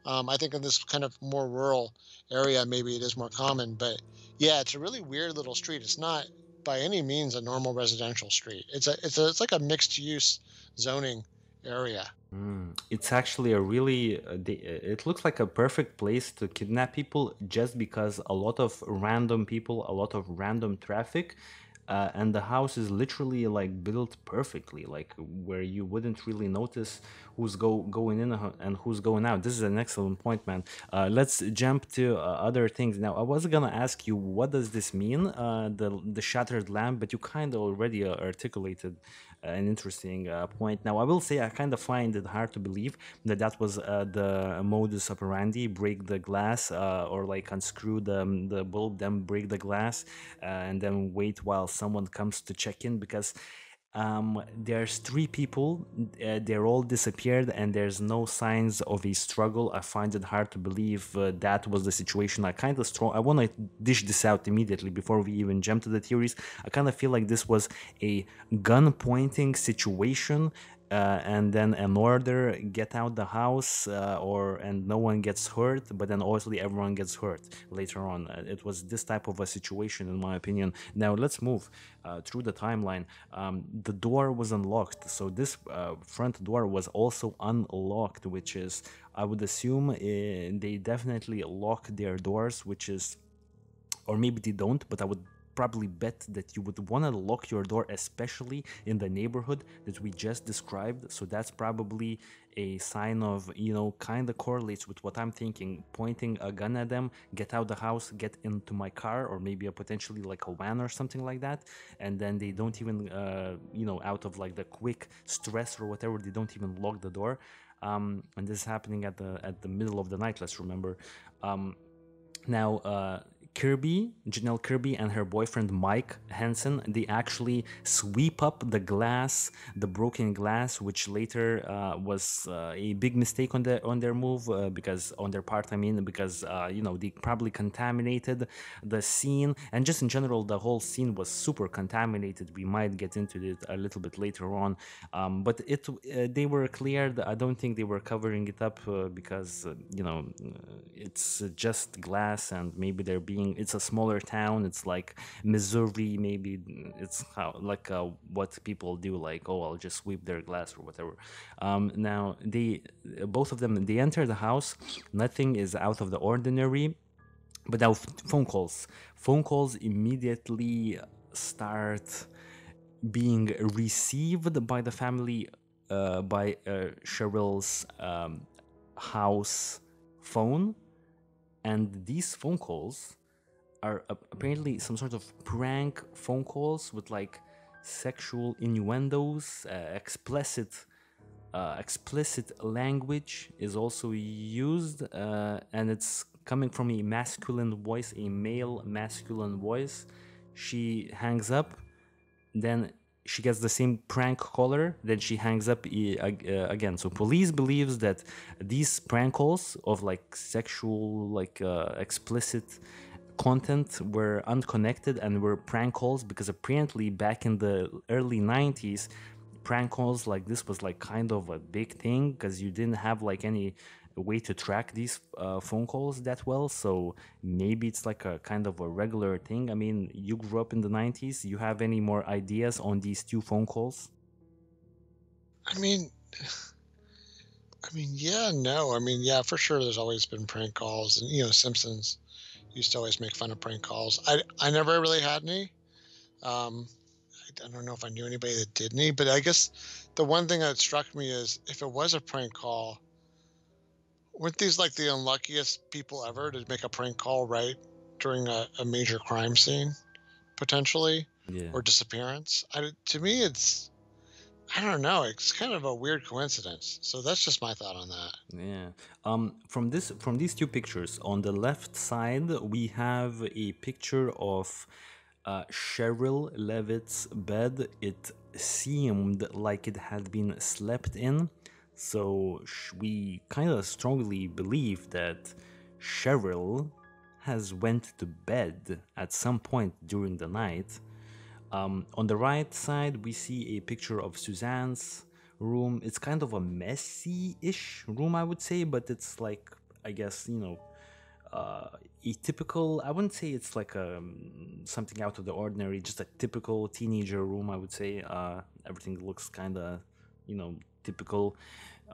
S2: Um, I think in this kind of more rural area, maybe it is more common. But yeah, it's a really weird little street. It's not by any means a normal residential street. It's a it's a it's like a mixed use zoning area.
S1: Mm, it's actually a really uh, the, it looks like a perfect place to kidnap people just because a lot of random people a lot of random traffic uh, and the house is literally like built perfectly like where you wouldn't really notice who's go going in and who's going out. This is an excellent point man. Uh, let's jump to uh, other things. Now i was gonna ask you what does this mean? Uh, the the shattered lamp but you kind of already uh, articulated an interesting uh, point. Now, I will say I kind of find it hard to believe that that was uh, the modus operandi: break the glass uh, or like unscrew the the bulb, then break the glass, uh, and then wait while someone comes to check in because. Um, there's three people, uh, they're all disappeared, and there's no signs of a struggle. I find it hard to believe uh, that was the situation. I kind of strong. I want to dish this out immediately before we even jump to the theories. I kind of feel like this was a gun pointing situation uh, and then an order get out the house uh, or and no one gets hurt but then obviously everyone gets hurt later on. Uh, it was this type of a situation in my opinion. Now let's move uh, through the timeline. Um, the door was unlocked. So this uh, front door was also unlocked which is i would assume uh, they definitely lock their doors which is or maybe they don't but i would probably bet that you would want to lock your door, especially in the neighborhood that we just described. So that's probably a sign of, you know, kind of correlates with what I'm thinking. Pointing a gun at them, get out the house, get into my car, or maybe a potentially like a van or something like that. And then they don't even, uh, you know, out of like the quick stress or whatever, they don't even lock the door. Um, and this is happening at the at the middle of the night. Let's remember. Um, now, uh, Kirby, Janelle Kirby, and her boyfriend Mike Hansen, they actually sweep up the glass, the broken glass, which later uh, was uh, a big mistake on their on their move uh, because on their part, I mean, because uh, you know they probably contaminated the scene, and just in general, the whole scene was super contaminated. We might get into it a little bit later on, um, but it uh, they were cleared. I don't think they were covering it up uh, because you know it's just glass, and maybe they're being it's a smaller town it's like missouri maybe it's how like uh, what people do like oh i'll just sweep their glass or whatever. Um, now they both of them they enter the house nothing is out of the ordinary but now phone calls. Phone calls immediately start being received by the family uh, by uh, Sherrill's um, house phone, and these phone calls are apparently some sort of prank phone calls with like sexual innuendos, uh, explicit. Uh, explicit language is also used, uh, and it's coming from a masculine voice, a male masculine voice. She hangs up, then she gets the same prank caller then she hangs up uh, again so police believes that these prank calls of like sexual like uh, explicit content were unconnected and were prank calls because apparently back in the early 90s prank calls like this was like kind of a big thing because you didn't have like any way to track these uh, phone calls that well. So maybe it's like a kind of a regular thing. I mean you grew up in the 90s you have any more ideas on these two phone calls?
S2: I mean [SIGHS] i mean yeah no. I mean yeah for sure there's always been prank calls and you know simpsons used to always make fun of prank calls i i never really had any um I don't know if I knew anybody that did any, but I guess the one thing that struck me is if it was a prank call, weren't these like the unluckiest people ever to make a prank call right during a, a major crime scene, potentially,
S1: yeah.
S2: or disappearance? I, to me, it's I don't know. It's kind of a weird coincidence. So that's just my thought on that.
S1: Yeah. Um. From this, from these two pictures, on the left side we have a picture of uh, Sherrill Levitt's bed. It seemed like it had been slept in so we kind of strongly believe that Sherrill has went to bed at some point during the night. Um, on the right side, we see a picture of Suzanne's room. It's kind of a messy-ish room, I would say, but it's like I guess you know uh, a typical. I wouldn't say it's like a, um, something out of the ordinary. Just a typical teenager room, I would say. Uh, everything looks kind of you know typical.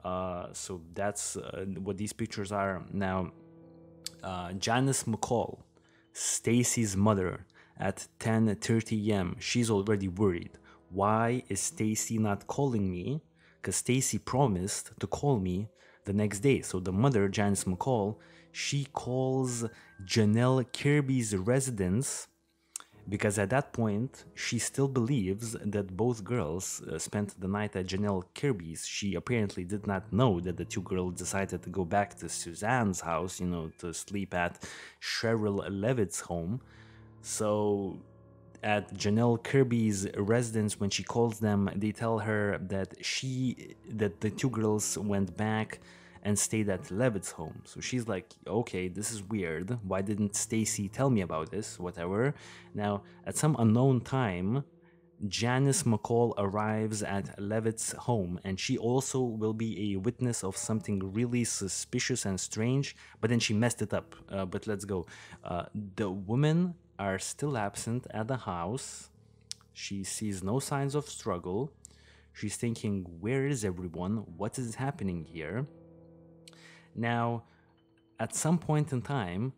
S1: Uh, so that's uh, what these pictures are. Now, uh, Janis McCall, Stacy's mother, at 10:30 a.m. She's already worried. Why is Stacy not calling me? Because Stacy promised to call me the next day. So the mother, Janis McCall, she calls Janelle Kirby's residence because at that point she still believes that both girls uh, spent the night at Janelle Kirby's. She apparently did not know that the two girls decided to go back to Suzanne's house, you know, to sleep at Sherrill Levitt's home. So at Janelle Kirby's residence when she calls them, they tell her that she that the two girls went back and stayed at Levitt's home. So she's like, okay, this is weird. Why didn't Stacy tell me about this? Whatever. Now, at some unknown time, Janis McCall arrives at Levitt's home, and she also will be a witness of something really suspicious and strange. But then she messed it up. Uh, but let's go. Uh, the women are still absent at the house. She sees no signs of struggle. She's thinking, where is everyone? What is happening here? Now, at some point in time,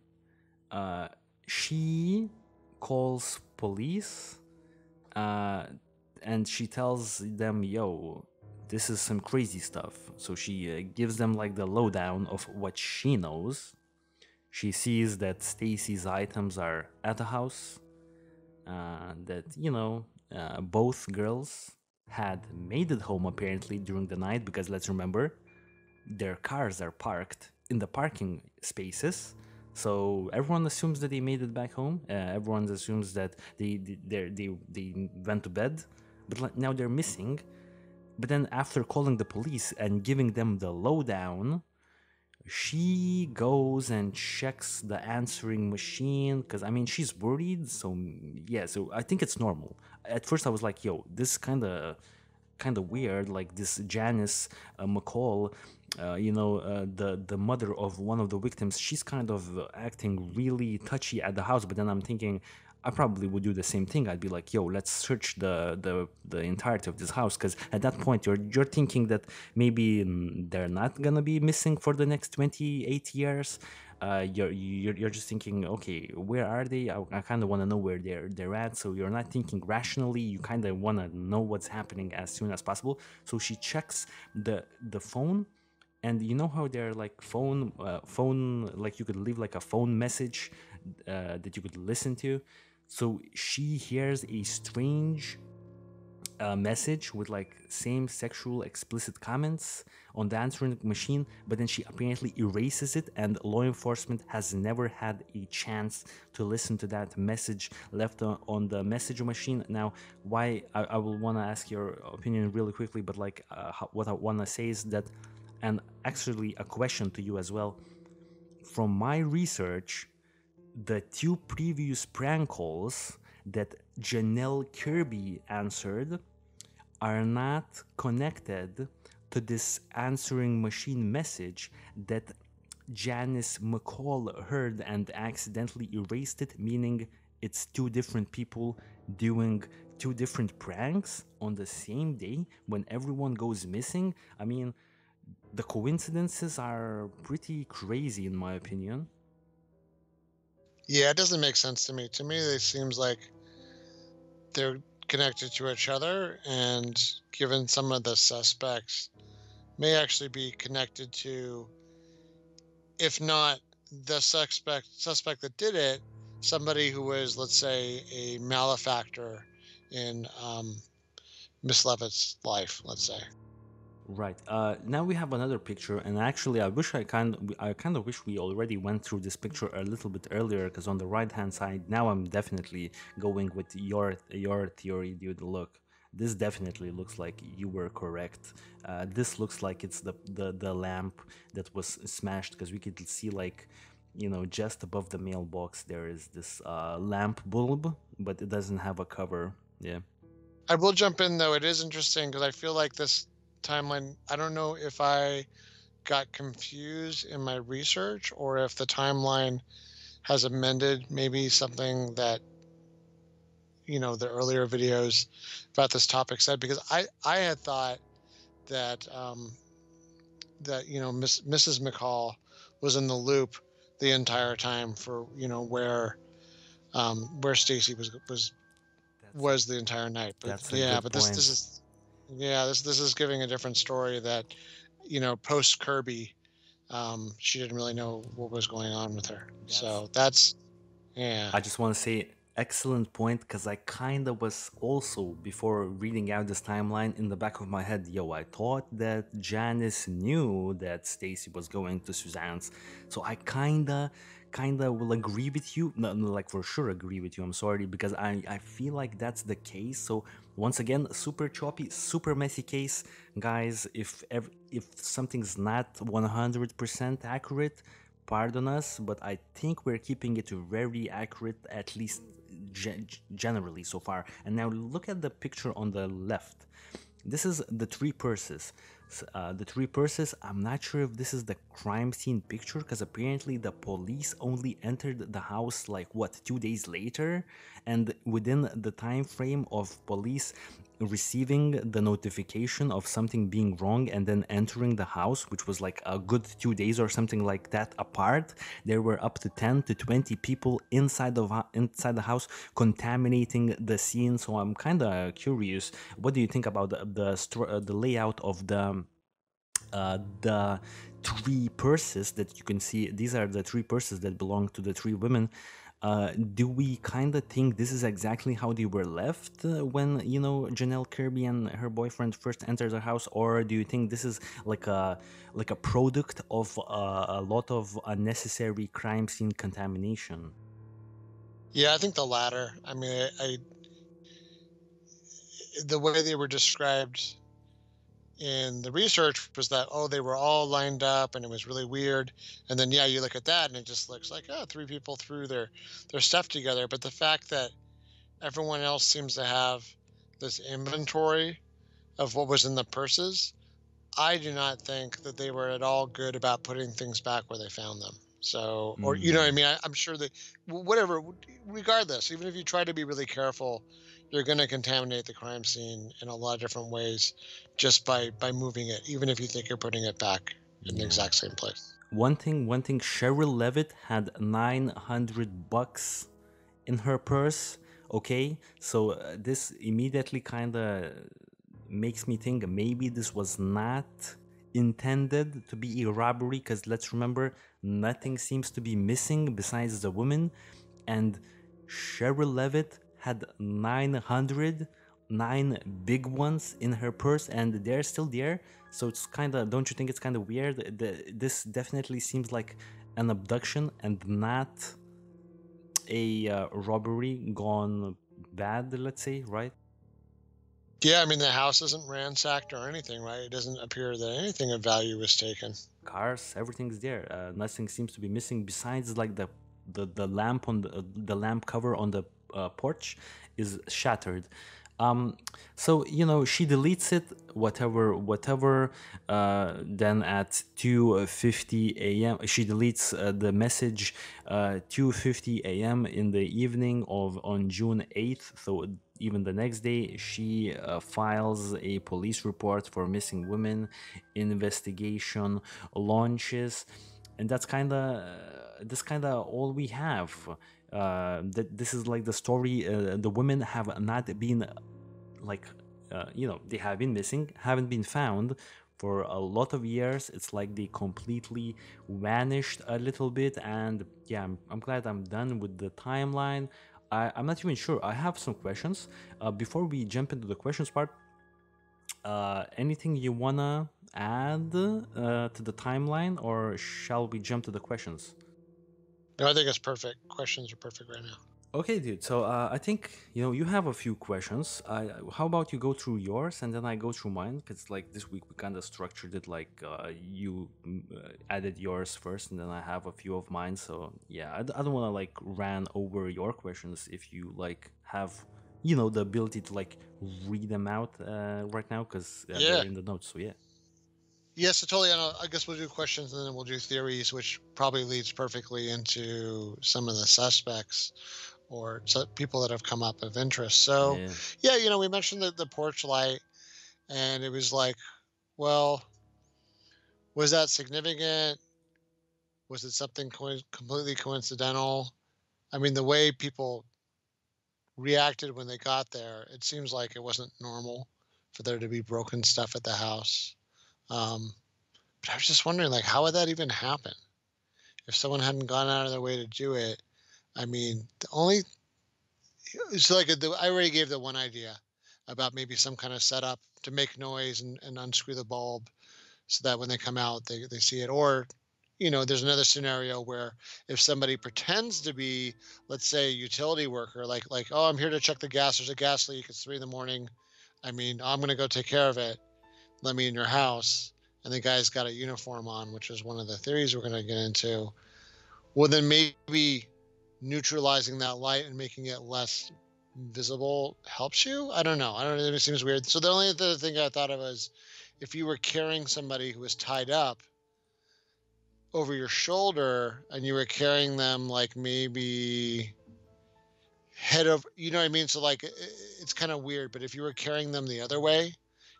S1: uh, she calls police uh, and she tells them, yo, this is some crazy stuff. So she uh, gives them like the lowdown of what she knows. She sees that Stacy's items are at the house, uh, that, you know, uh, both girls had made it home apparently during the night because let's remember their cars are parked in the parking spaces. So everyone assumes that they made it back home. Uh, everyone assumes that they they they they went to bed, but now they're missing. But then after calling the police and giving them the lowdown, she goes and checks the answering machine because I mean she's worried. So yeah, so I think it's normal. At first I was like, yo, this kind of kind of weird. Like this Janis uh, McCall uh, you know, uh, the the mother of one of the victims, she's kind of acting really touchy at the house. But then I'm thinking, I probably would do the same thing. I'd be like, "Yo, let's search the the the entirety of this house," because at that point you're you're thinking that maybe mm, they're not gonna be missing for the next twenty eight years. Uh, you're, you're you're just thinking, okay, where are they? I, I kind of want to know where they're they're at. So you're not thinking rationally. You kind of want to know what's happening as soon as possible. So she checks the the phone and you know how they're like phone uh, phone like you could leave like a phone message uh, that you could listen to so she hears a strange uh, message with like same sexual explicit comments on the answering machine but then she apparently erases it and law enforcement has never had a chance to listen to that message left on, on the message machine. Now why i, I will want to ask your opinion really quickly but like uh, what i want to say is that and actually a question to you as well. From my research the two previous prank calls that Janelle Kirby answered are not connected to this answering machine message that Janis McCall heard and accidentally erased it, meaning it's two different people doing two different pranks on the same day when everyone goes missing. I mean, the coincidences are pretty crazy, in my opinion.
S2: Yeah, it doesn't make sense to me. To me, it seems like they're connected to each other, and given some of the suspects, may actually be connected to, if not the suspect suspect that did it, somebody who was, let's say, a malefactor in um, Miss Levitt's life. Let's say.
S1: Right. Uh, now we have another picture, and actually, I wish I kind I kind of wish we already went through this picture a little bit earlier, because on the right hand side, now I'm definitely going with your your theory, dude. Look, this definitely looks like you were correct. Uh, this looks like it's the the the lamp that was smashed, because we could see like you know just above the mailbox there is this uh, lamp bulb, but it doesn't have a cover. Yeah.
S2: I will jump in though. It is interesting because I feel like this timeline. I don't know if I got confused in my research or if the timeline has amended maybe something that you know the earlier videos about this topic said because I I had thought that um, that you know Miss, Mrs. McCall was in the loop the entire time for you know where um, where Stacy was was was the entire night. But yeah, but this this is yeah this this is giving a different story that you know post Kirby um, she didn't really know what was going on with her.
S1: Yes.
S2: So that's yeah.
S1: I just want to say excellent point because I kind of was also before reading out this timeline in the back of my head, yo, I thought that Janis knew that Stacy was going to Suzanne's, so I kinda kinda will agree with you, no, no, like for sure agree with you. I'm sorry because I I feel like that's the case. So once again, super choppy, super messy case, guys. If if something's not 100% accurate pardon us, but I think we're keeping it very accurate, at least ge- generally so far. And now look at the picture on the left. This is the three purses. Uh, the three purses. I'm not sure if this is the crime scene picture because apparently the police only entered the house like what two days later, and within the time frame of police receiving the notification of something being wrong and then entering the house which was like a good two days or something like that apart there were up to 10 to 20 people inside of inside the house contaminating the scene. So i'm kind of curious what do you think about the the, uh, the layout of the uh, the three purses that you can see? These are the three purses that belong to the three women uh, do we kind of think this is exactly how they were left uh, when you know Janelle Kirby and her boyfriend first entered the house, or do you think this is like a like a product of uh, a lot of unnecessary crime scene contamination?
S2: Yeah, I think the latter. I mean, I, I the way they were described in the research was that oh they were all lined up and it was really weird. And then yeah you look at that and it just looks like oh three people threw their their stuff together. But the fact that everyone else seems to have this inventory of what was in the purses i do not think that they were at all good about putting things back where they found them. So, or you know what I mm. mean? I, I'm sure that whatever, regardless, even if you try to be really careful, you're going to contaminate the crime scene in a lot of different ways just by by moving it, even if you think you're putting it back in the exact same place.
S1: One thing, one thing. Sherrill Levitt had nine hundred bucks in her purse. Okay, so uh, this immediately kind of makes me think maybe this was not intended to be a robbery. Because let's remember, nothing seems to be missing besides the woman, and Sherrill Levitt had 900 nine big ones in her purse and they're still there. So it's kind of don't you think it's kind of weird the, this definitely seems like an abduction and not a uh, robbery gone bad let's say right?
S2: Yeah, I mean the house isn't ransacked or anything, right? It doesn't appear that anything of value was taken.
S1: cars everything's there. Uh, nothing seems to be missing besides like the the, the lamp on the, the lamp cover on the uh, porch is shattered um so you know she deletes it whatever whatever uh then at 2:50 a.m she deletes uh, the message uh 2:50 a.m in the evening of on June 8th so even the next day she uh, files a police report for missing women investigation launches and that's kind of that's kind of all we have uh, that this is like the story uh, the women have not been like uh, you know they have been missing haven't been found for a lot of years. It's like they completely vanished a little bit and yeah i'm, I'm glad i'm done with the timeline. I, i'm not even sure. I have some questions. Uh, before we jump into the questions part uh, anything you wanna add uh, to the timeline or shall we jump to the questions
S2: No, I think it's perfect. Questions are perfect right now.
S1: Okay, dude. So uh, I think you know you have a few questions. I, how about you go through yours and then I go through mine? Because like this week we kind of structured it like uh, you mm, uh, added yours first, and then I have a few of mine. So yeah, I don't want to like ran over your questions if you like have you know the ability to like read them out uh, right now because uh,
S2: Yeah.
S1: they're in the notes. So yeah.
S2: Yes, so totally. I guess we'll do questions and then we'll do theories, which probably leads perfectly into some of the suspects or people that have come up of interest. So,
S1: yeah.
S2: yeah, you know, we mentioned the, the porch light, and it was like, well, was that significant? Was it something co- completely coincidental? I mean, the way people reacted when they got there, it seems like it wasn't normal for there to be broken stuff at the house. Um, but I was just wondering, like, how would that even happen? If someone hadn't gone out of their way to do it, I mean, the only it's like the, I already gave the one idea about maybe some kind of setup to make noise and, and unscrew the bulb so that when they come out they, they see it. Or you know there's another scenario where if somebody pretends to be let's say a utility worker like like oh i'm here to check the gas. There's a gas leak. It's three in the morning. I mean i'm going to go take care of it let me in your house and the guy's got a uniform on which is one of the theories we're going to get into well then maybe neutralizing that light and making it less visible helps you. I don't know. I don't know. It seems weird. So the only other thing I thought of was if you were carrying somebody who was tied up over your shoulder and you were carrying them like maybe head over, you know what I mean? So like it's kind of weird, but if you were carrying them the other way,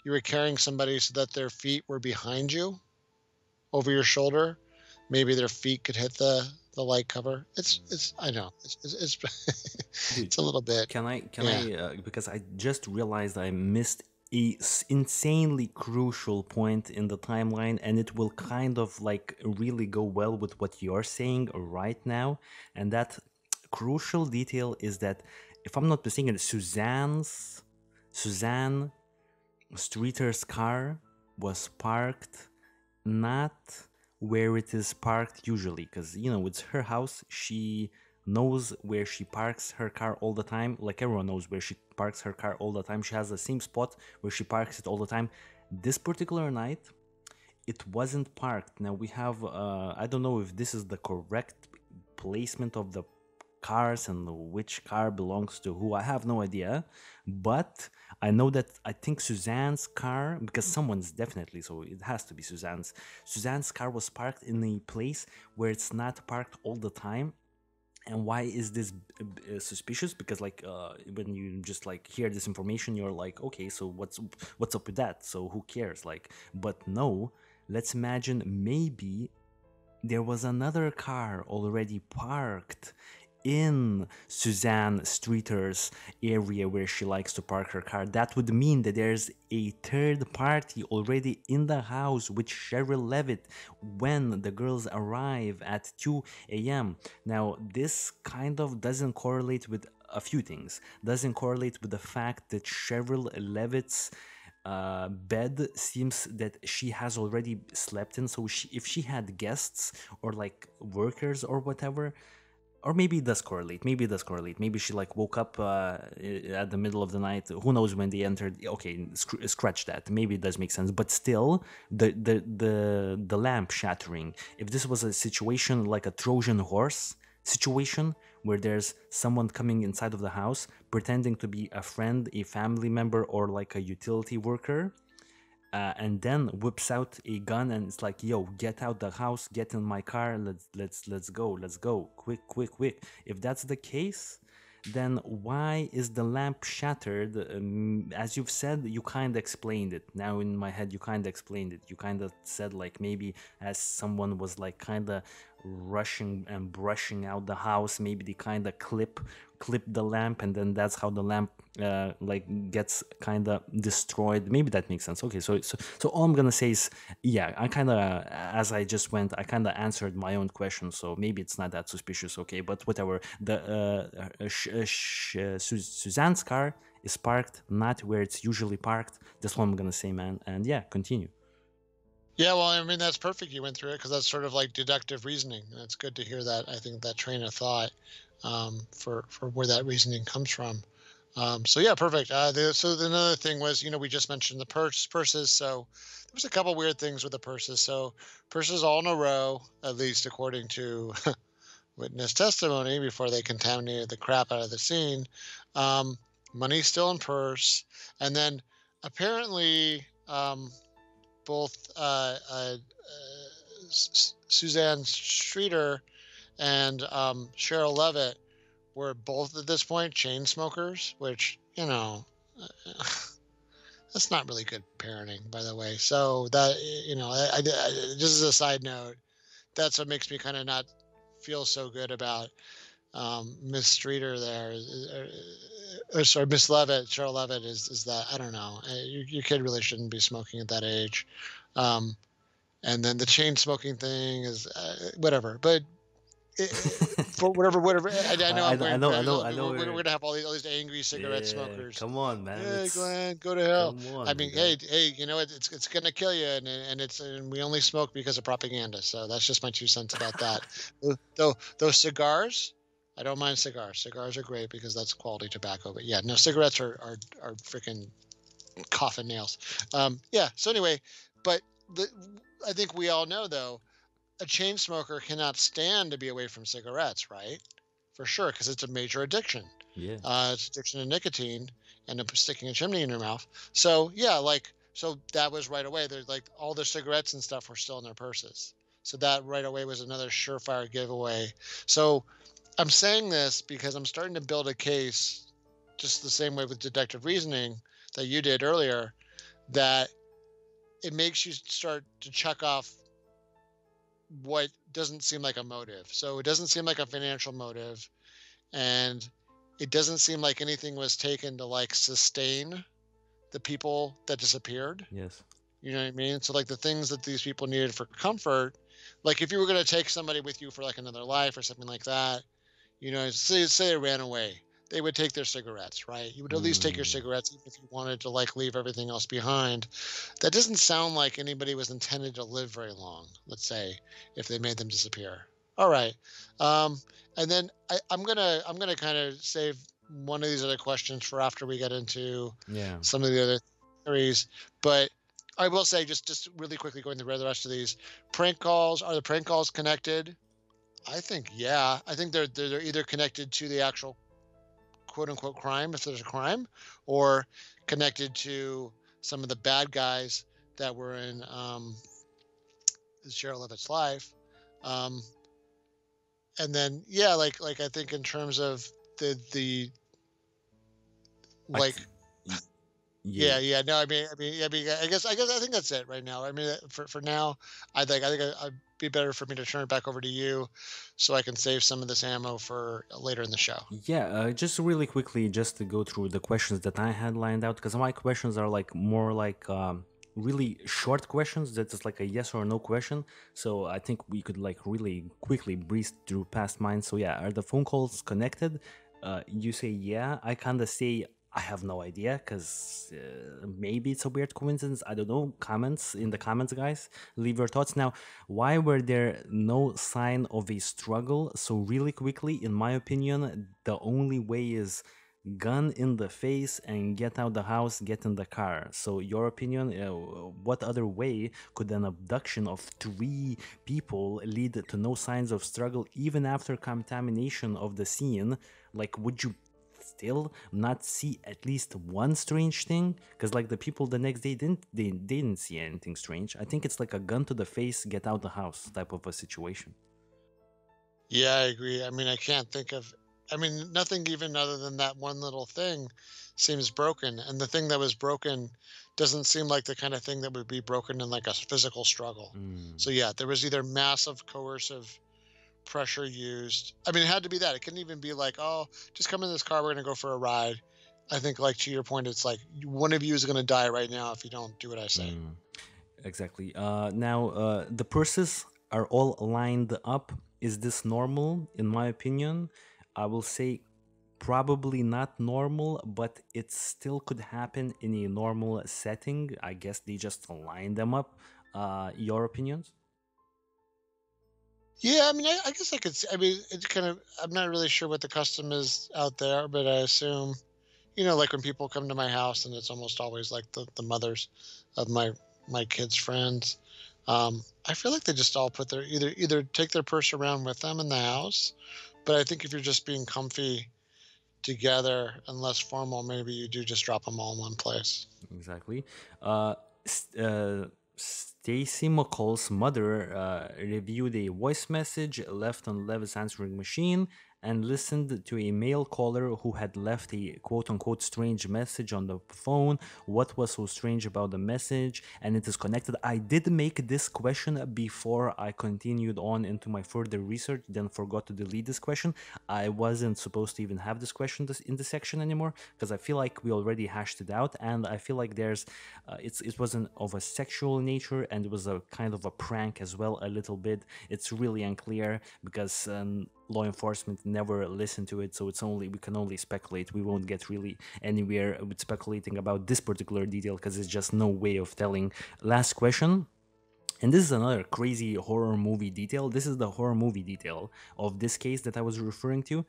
S2: you were carrying somebody so that their feet were behind you over your shoulder, maybe their feet could hit the the light cover. It's it's I know. It's it's, it's, [LAUGHS] it's a little bit.
S1: Can I? Can
S2: Yeah.
S1: I? Uh, because I just realized I missed a insanely crucial point in the timeline, and it will kind of like really go well with what you're saying right now. And that crucial detail is that, if I'm not mistaken, Suzanne's Suzanne Streeter's car was parked not where it is parked usually because you know it's her house. She knows where she parks her car all the time like everyone knows where she parks her car all the time. She has the same spot where she parks it all the time. This particular night it wasn't parked. Now we have uh, i don't know if this is the correct placement of the cars and which car belongs to who. I have no idea, but I know that I think Suzanne's car, because someone's definitely, so it has to be Suzanne's. Suzanne's car was parked in a place where it's not parked all the time. And why is this uh, suspicious? Because like uh, when you just like hear this information, you're like, okay, so what's what's up with that? So who cares? Like, but no, let's imagine maybe there was another car already parked in Suzanne Streeter's area where she likes to park her car. That would mean that there's a third party already in the house with Sherrill Levitt when the girls arrive at 2 a.m. Now, this kind of doesn't correlate with a few things. Doesn't correlate with the fact that Sherrill Levitt's uh, bed seems that she has already slept in. So she, if she had guests or like workers or whatever, or maybe it does correlate. Maybe it does correlate. Maybe she like woke up uh, at the middle of the night. Who knows when they entered? Okay, sc- scratch that. Maybe it does make sense. But still, the the the the lamp shattering. If this was a situation like a Trojan horse situation where there's someone coming inside of the house pretending to be a friend, a family member, or like a utility worker, uh, and then whips out a gun and it's like, "Yo, get out the house, get in my car, let's let's let's go, let's go, quick, quick, quick." If that's the case, then why is the lamp shattered? Um, as you've said, you kind of explained it. Now in my head, you kind of explained it. You kind of said like maybe as someone was like kind of rushing and brushing out the house, maybe they kind of clip clip the lamp, and then that's how the lamp uh, like gets kind of destroyed. Maybe that makes sense. Okay, so so so all I'm gonna say is yeah, I kind of as I just went, I kind of answered my own question. So maybe it's not that suspicious. Okay, but whatever. The uh, sh- uh, sh- uh, Suzanne's car is parked not where it's usually parked. That's what I'm gonna say, man. And yeah, continue.
S2: Yeah, well, I mean that's perfect. You went through it because that's sort of like deductive reasoning. That's good to hear that. I think that train of thought um, for for where that reasoning comes from. Um, so yeah, perfect. Uh, the, so the, another thing was, you know, we just mentioned the purse purses. So there was a couple weird things with the purses. So purses all in a row, at least according to [LAUGHS] witness testimony, before they contaminated the crap out of the scene. Um, money still in purse, and then apparently um, both uh, uh, Suzanne Streeter and um, Sherrill Levitt were both at this point chain smokers, which you know. [LAUGHS] that's not really good parenting, by the way. So that you know, I, I, just as a side note, that's what makes me kind of not feel so good about um, Miss Streeter there, or, or sorry, Miss Levitt, Sherrill Levitt is is that I don't know, your, your kid really shouldn't be smoking at that age, um, and then the chain smoking thing is uh, whatever, but [LAUGHS] for whatever, whatever. I, I know. I, I'm I know. I know. I know. We're, we're, we're, gonna have all these, all these angry cigarette yeah, smokers.
S1: Come on, man.
S2: Hey, Glenn, go to hell. On, I mean, man. hey, hey, you know what? It's it's gonna kill you, and and it's and we only smoke because of propaganda. So that's just my two cents about that. [LAUGHS] Though those cigars, I don't mind cigars. Cigars are great because that's quality tobacco. But yeah, no, cigarettes are are are freaking coffin nails. Um, yeah. So anyway, but the, I think we all know though a chain smoker cannot stand to be away from cigarettes, right? For sure, because it's a major addiction.
S1: Yeah.
S2: Uh, it's addiction to nicotine and sticking a chimney in your mouth. So yeah, like so that was right away. There's like all the cigarettes and stuff were still in their purses. So that right away was another surefire giveaway. So I'm saying this because I'm starting to build a case, just the same way with deductive reasoning that you did earlier, that it makes you start to check off what doesn't seem like a motive. So it doesn't seem like a financial motive, and it doesn't seem like anything was taken to like sustain the people that disappeared.
S1: Yes.
S2: You know what I mean? So like the things that these people needed for comfort, like if you were going to take somebody with you for like another life or something like that, you know, say say they ran away, they would take their cigarettes, right? You would at least take your mm. cigarettes even if you wanted to like leave everything else behind. That doesn't sound like anybody was intended to live very long, let's say, if they made them disappear. All right. Um, and then I, I'm gonna I'm gonna kind of save one of these other questions for after we get into
S1: yeah.
S2: some of the other theories. But I will say just just really quickly going through the rest of these prank calls. Are the prank calls connected? I think yeah. I think they're they're, they're either connected to the actual quote unquote crime if there's a crime, or connected to some of the bad guys that were in um, Sherrill Levitt's life. Um, and then yeah, like like I think in terms of the the like
S1: th-
S2: yeah yeah no I mean I mean I mean I guess I guess I think that's it right now. I mean for for now I think I think I, I'd be better for me to turn it back over to you so I can save some of this ammo for later in the show.
S1: Yeah, uh, just really quickly, just to go through the questions that I had lined out, because my questions are like more like um, really short questions. That is like a yes or no question. So I think we could like really quickly breeze through past mine. So yeah, are the phone calls connected? Uh, you say yeah. I kind of say I have no idea because uh, maybe it's a weird coincidence. I don't know. Comments in the comments, guys. Leave your thoughts. Now, why were there no sign of a struggle? So, really quickly, in my opinion, the only way is gun in the face and get out the house, get in the car. So, your opinion, uh, what other way could an abduction of three people lead to no signs of struggle even after contamination of the scene? Like, would you still not see at least one strange thing because like the people the next day didn't they, they didn't see anything strange i think it's like a gun to the face get out the house type of a situation
S2: Yeah, I agree. I mean I can't think of I mean nothing even other than that one little thing seems broken and the thing that was broken doesn't seem like the kind of thing that would be broken in like a physical struggle.
S1: Mm.
S2: So yeah, there was either massive coercive pressure used. I mean, it had to be that. It couldn't even be like, oh, just come in this car. We're gonna go for a ride. I think, like to your point, it's like one of you is gonna die right now if you don't do what I say.
S1: Mm, exactly. Uh, now, uh, the purses are all lined up. Is this normal? In my opinion, I will say probably not normal, but it still could happen in a normal setting. I guess they just line them up. Uh, your opinions?
S2: Yeah, I mean, I, I guess I could. I mean, it's kind of. I'm not really sure what the custom is out there, but I assume, you know, like when people come to my house, and it's almost always like the, the mothers of my my kids' friends. Um, I feel like they just all put their either either take their purse around with them in the house, but I think if you're just being comfy together and less formal, maybe you do just drop them all in one place.
S1: Exactly. Uh, uh, Stacy McCall's mother uh, reviewed a voice message left on Levitt's answering machine and listened to a male caller who had left a quote unquote strange message on the phone. What was so strange about the message? And it is connected. I did make this question before I continued on into my further research, then forgot to delete this question. I wasn't supposed to even have this question in the section anymore because I feel like we already hashed it out, and I feel like there's uh, it's it wasn't of a sexual nature and it was a kind of a prank as well a little bit. It's really unclear because um, law enforcement never listened to it, so it's only we can only speculate. We won't get really anywhere with speculating about this particular detail because it's just no way of telling. Last question. And this is another crazy horror movie detail. This is the horror movie detail of this case that I was referring to.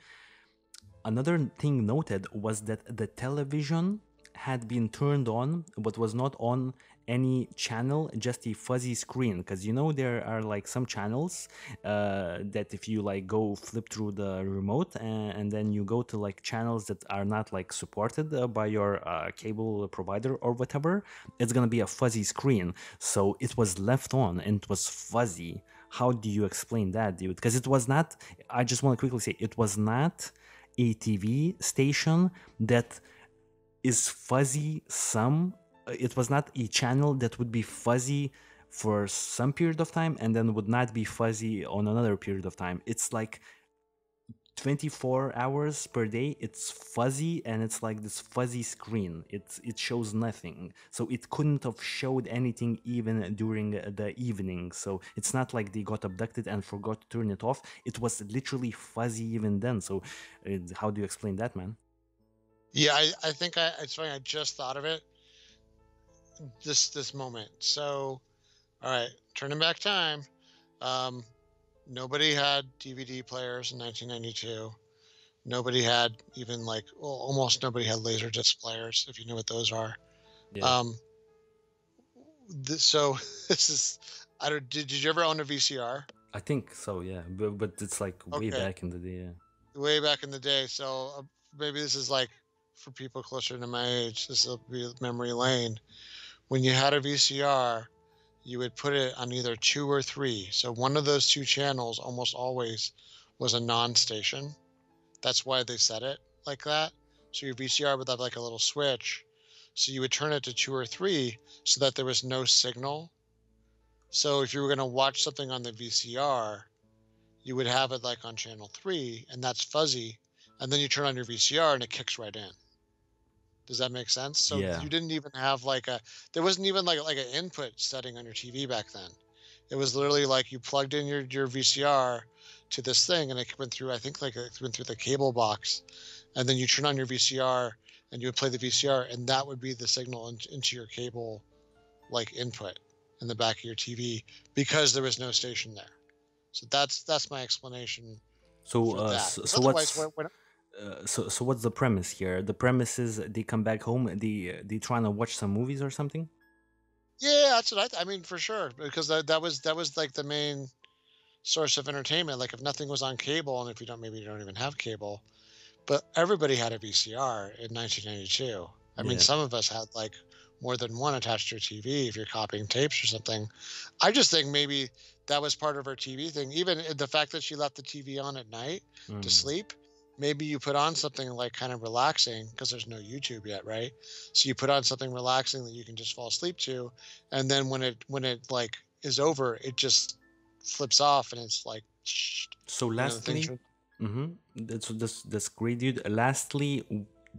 S1: Another thing noted was that the television had been turned on but was not on any channel just a fuzzy screen because you know there are like some channels uh, that if you like go flip through the remote and, and then you go to like channels that are not like supported uh, by your uh, cable provider or whatever it's gonna be a fuzzy screen. So it was left on and it was fuzzy. How do you explain that dude? Because it was not i just want to quickly say it was not a tv station that is fuzzy some it was not a channel that would be fuzzy for some period of time and then would not be fuzzy on another period of time. It's like 24 hours per day. It's fuzzy and it's like this fuzzy screen. It it shows nothing. So it couldn't have showed anything even during the evening. So it's not like they got abducted and forgot to turn it off. It was literally fuzzy even then. So uh, how do you explain that man?
S2: Yeah, I, I think I it's funny. I just thought of it this this moment. So, all right, turning back time. Um, nobody had DVD players in 1992. Nobody had even like well, almost nobody had laser disc players, if you know what those are.
S1: yeah
S2: Um, th- so [LAUGHS] this is I don't. Did, did you ever own a VCR?
S1: I think so, yeah. But, but it's like way
S2: Okay,
S1: back in the day. Yeah.
S2: way back in the day. So uh, maybe this is like for people closer to my age. This will be memory lane. When you had a VCR, you would put it on either two or three. So one of those two channels almost always was a non-station. That's why they set it like that. So your VCR would have like a little switch. So you would turn it to two or three so that there was no signal. So if you were going to watch something on the VCR, you would have it like on channel three, and that's fuzzy. And then you turn on your VCR and it kicks right in. Does that make sense? So
S1: Yeah.
S2: you didn't even have like a there wasn't even like like an input setting on your TV back then. It was literally like you plugged in your your VCR to this thing and it went through I think like it went through the cable box and then you turn on your VCR and you would play the VCR and that would be the signal in, into your cable like input in the back of your TV because there was no station there. So that's that's my explanation
S1: So, uh, so, so what's
S2: when,
S1: uh, so so what's the premise here? The premise is they come back home. They they trying to watch some movies or something.
S2: Yeah, that's what I, th- I mean for sure because that that was that was like the main source of entertainment. Like if nothing was on cable, and if you don't maybe you don't even have cable, but everybody had a VCR in 1992. I mean,
S1: Yeah.
S2: some of us had like more than one attached to your TV if you're copying tapes or something. I just think maybe that was part of her TV thing. Even the fact that she left the TV on at night to
S1: Mm.
S2: sleep. Maybe you put on something like kind of relaxing because there's no YouTube yet, right? So you put on something relaxing that you can just fall asleep to, and then when it when it like is over, it just flips off and it's like,
S1: So
S2: you know, the
S1: lastly, mm-hmm, that's that's that's great, dude. Lastly,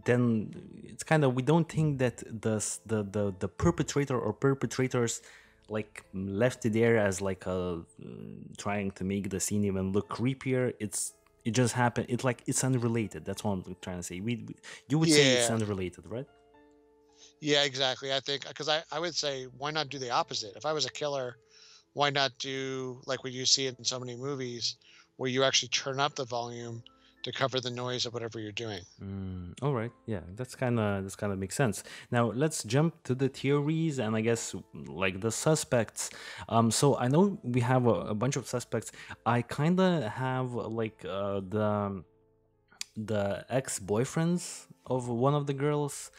S1: then it's kind of we don't think that the the the the perpetrator or perpetrators like left it there as like a mm, trying to make the scene even look creepier. It's it just happened. It's like it's unrelated. That's what I'm trying to say. We, we you would say it's unrelated, right?
S2: Yeah, exactly. I think because I I would say why not do the opposite? If I was a killer, why not do like what you see in so many movies where you actually turn up the volume to cover the noise of whatever you're doing.
S1: Mm, all right, yeah, that's kind of that's kind of makes sense. Now let's jump to the theories and I guess like the suspects. Um, so I know we have a, a bunch of suspects. I kind of have like uh, the the ex boyfriends of one of the girls.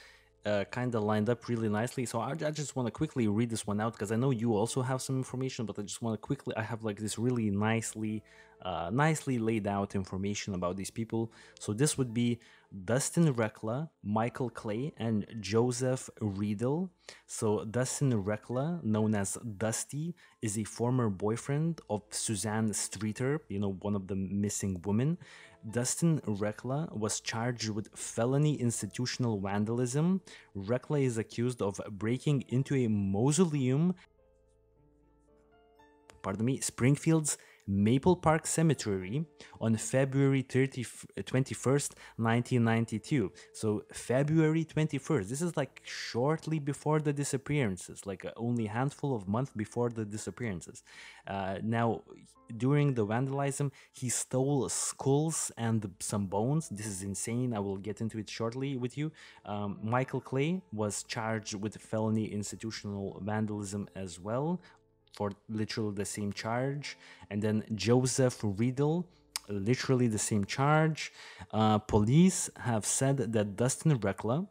S1: Uh, kind of lined up really nicely. So I, I just want to quickly read this one out because I know you also have some information, but I just want to quickly. I have like this really nicely, uh, nicely laid out information about these people. So this would be Dustin Recla, Michael Clay, and Joseph Riedel. So Dustin Recla, known as Dusty, is a former boyfriend of Suzanne Streeter, you know, one of the missing women. Dustin Recla was charged with felony institutional vandalism. Recla is accused of breaking into a mausoleum, pardon me, Springfield's Maple Park Cemetery on February 30, 21st, 1992. So, February 21st, this is like shortly before the disappearances, like uh, only a handful of months before the disappearances. Uh, now, during the vandalism, he stole skulls and some bones. This is insane. I will get into it shortly with you. Um, Michael Clay was charged with felony institutional vandalism as well for literally the same charge. And then Joseph Riddle, literally the same charge. Uh, police have said that Dustin Recla,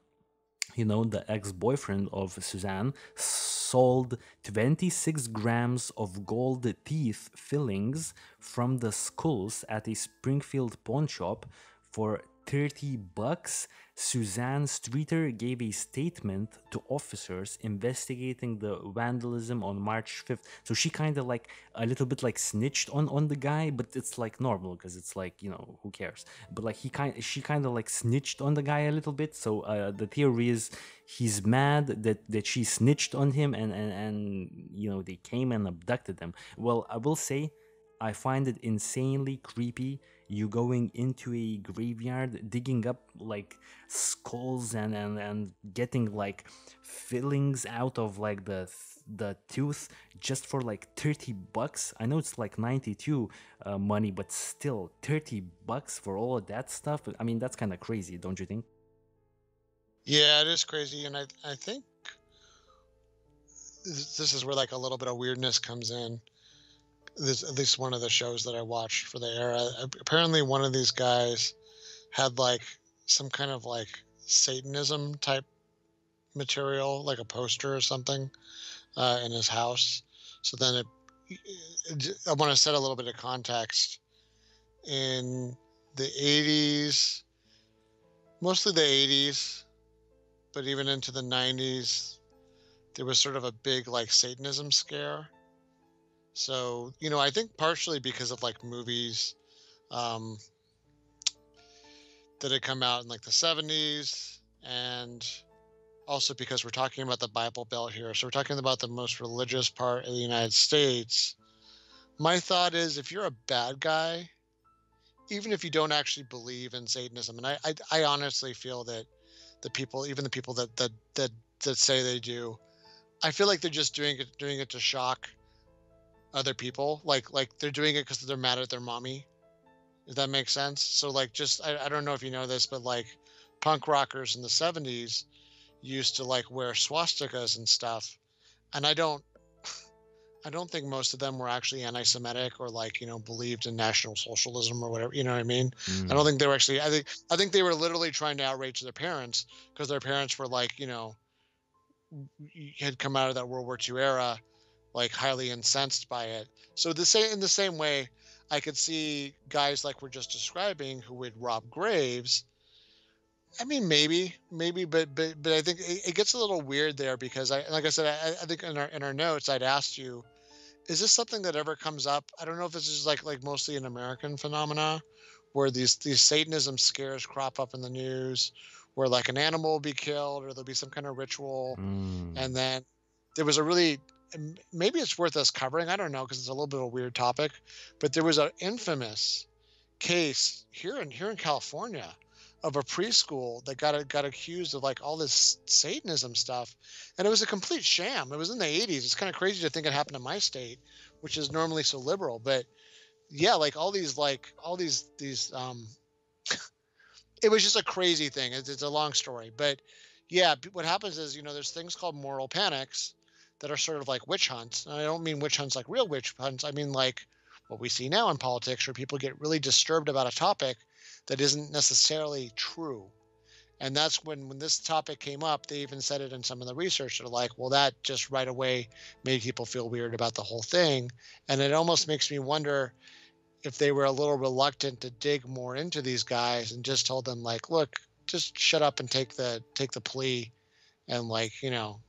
S1: you know, the ex boyfriend of Suzanne, sold 26 grams of gold teeth fillings from the skulls at a Springfield pawn shop for 30 bucks. Suzanne Streeter gave a statement to officers investigating the vandalism on March 5th. So she kind of like a little bit like snitched on on the guy, but it's like normal because it's like, you know, who cares. But like he kind she kind of like snitched on the guy a little bit. So uh, the theory is he's mad that that she snitched on him and and and you know they came and abducted them. Well, I will say I find it insanely creepy. You going into a graveyard, digging up like skulls and and, and getting like fillings out of like the the tooth just for like 30 bucks. I know it's like 92 uh, money, but still 30 bucks for all of that stuff. I mean, that's kind of crazy, don't you think?
S2: Yeah, it is crazy, and I I think this this is where like a little bit of weirdness comes in. This at least one of the shows that I watched for the era. Apparently, one of these guys had like some kind of like Satanism type material, like a poster or something, uh, in his house. So then it, it I want to set a little bit of context. In the 80s, mostly the 80s, but even into the 90s, there was sort of a big like Satanism scare. So, you know, I think partially because of like movies um, that had come out in like the 70s and also because we're talking about the Bible Belt here. So we're talking about the most religious part of the United States. My thought is if you're a bad guy, even if you don't actually believe in Satanism, and I, I, I honestly feel that the people, even the people that, that that that say they do, I feel like they're just doing it doing it to shock other people. Like like they're doing it because they're mad at their mommy. Does that make sense? So like just I, I don't know if you know this, but like punk rockers in the seventies used to like wear swastikas and stuff. And I don't [LAUGHS] I don't think most of them were actually anti-Semitic or like you know believed in National Socialism or whatever. You know what I mean? Mm. I don't think they were actually. I think I think they were literally trying to outrage their parents because their parents were like you know had come out of that World War II era, like highly incensed by it. So the same in the same way, I could see guys like we're just describing who would rob graves. I mean, maybe, maybe, but but but I think it, it gets a little weird there because I, like I said, I, I think in our in our notes I'd asked you, is this something that ever comes up? I don't know if this is like like mostly an American phenomena, where these these Satanism scares crop up in the news, where like an animal will be killed or there'll be some kind of ritual, mm. and then there was a really maybe it's worth us covering. I don't know because it's a little bit of a weird topic, but there was an infamous case here in here in California of a preschool that got got accused of like all this Satanism stuff, and it was a complete sham. It was in the '80s. It's kind of crazy to think it happened in my state, which is normally so liberal. But yeah, like all these like all these these um, [LAUGHS] it was just a crazy thing. It's, it's a long story, but yeah, what happens is you know there's things called moral panics that are sort of like witch hunts. And I don't mean witch hunts like real witch hunts. I mean like what we see now in politics where people get really disturbed about a topic that isn't necessarily true. And that's when when this topic came up, they even said it in some of the research. They're like, well, that just right away made people feel weird about the whole thing. And it almost makes me wonder if they were a little reluctant to dig more into these guys and just told them like, look, just shut up and take the take the plea and like, you know,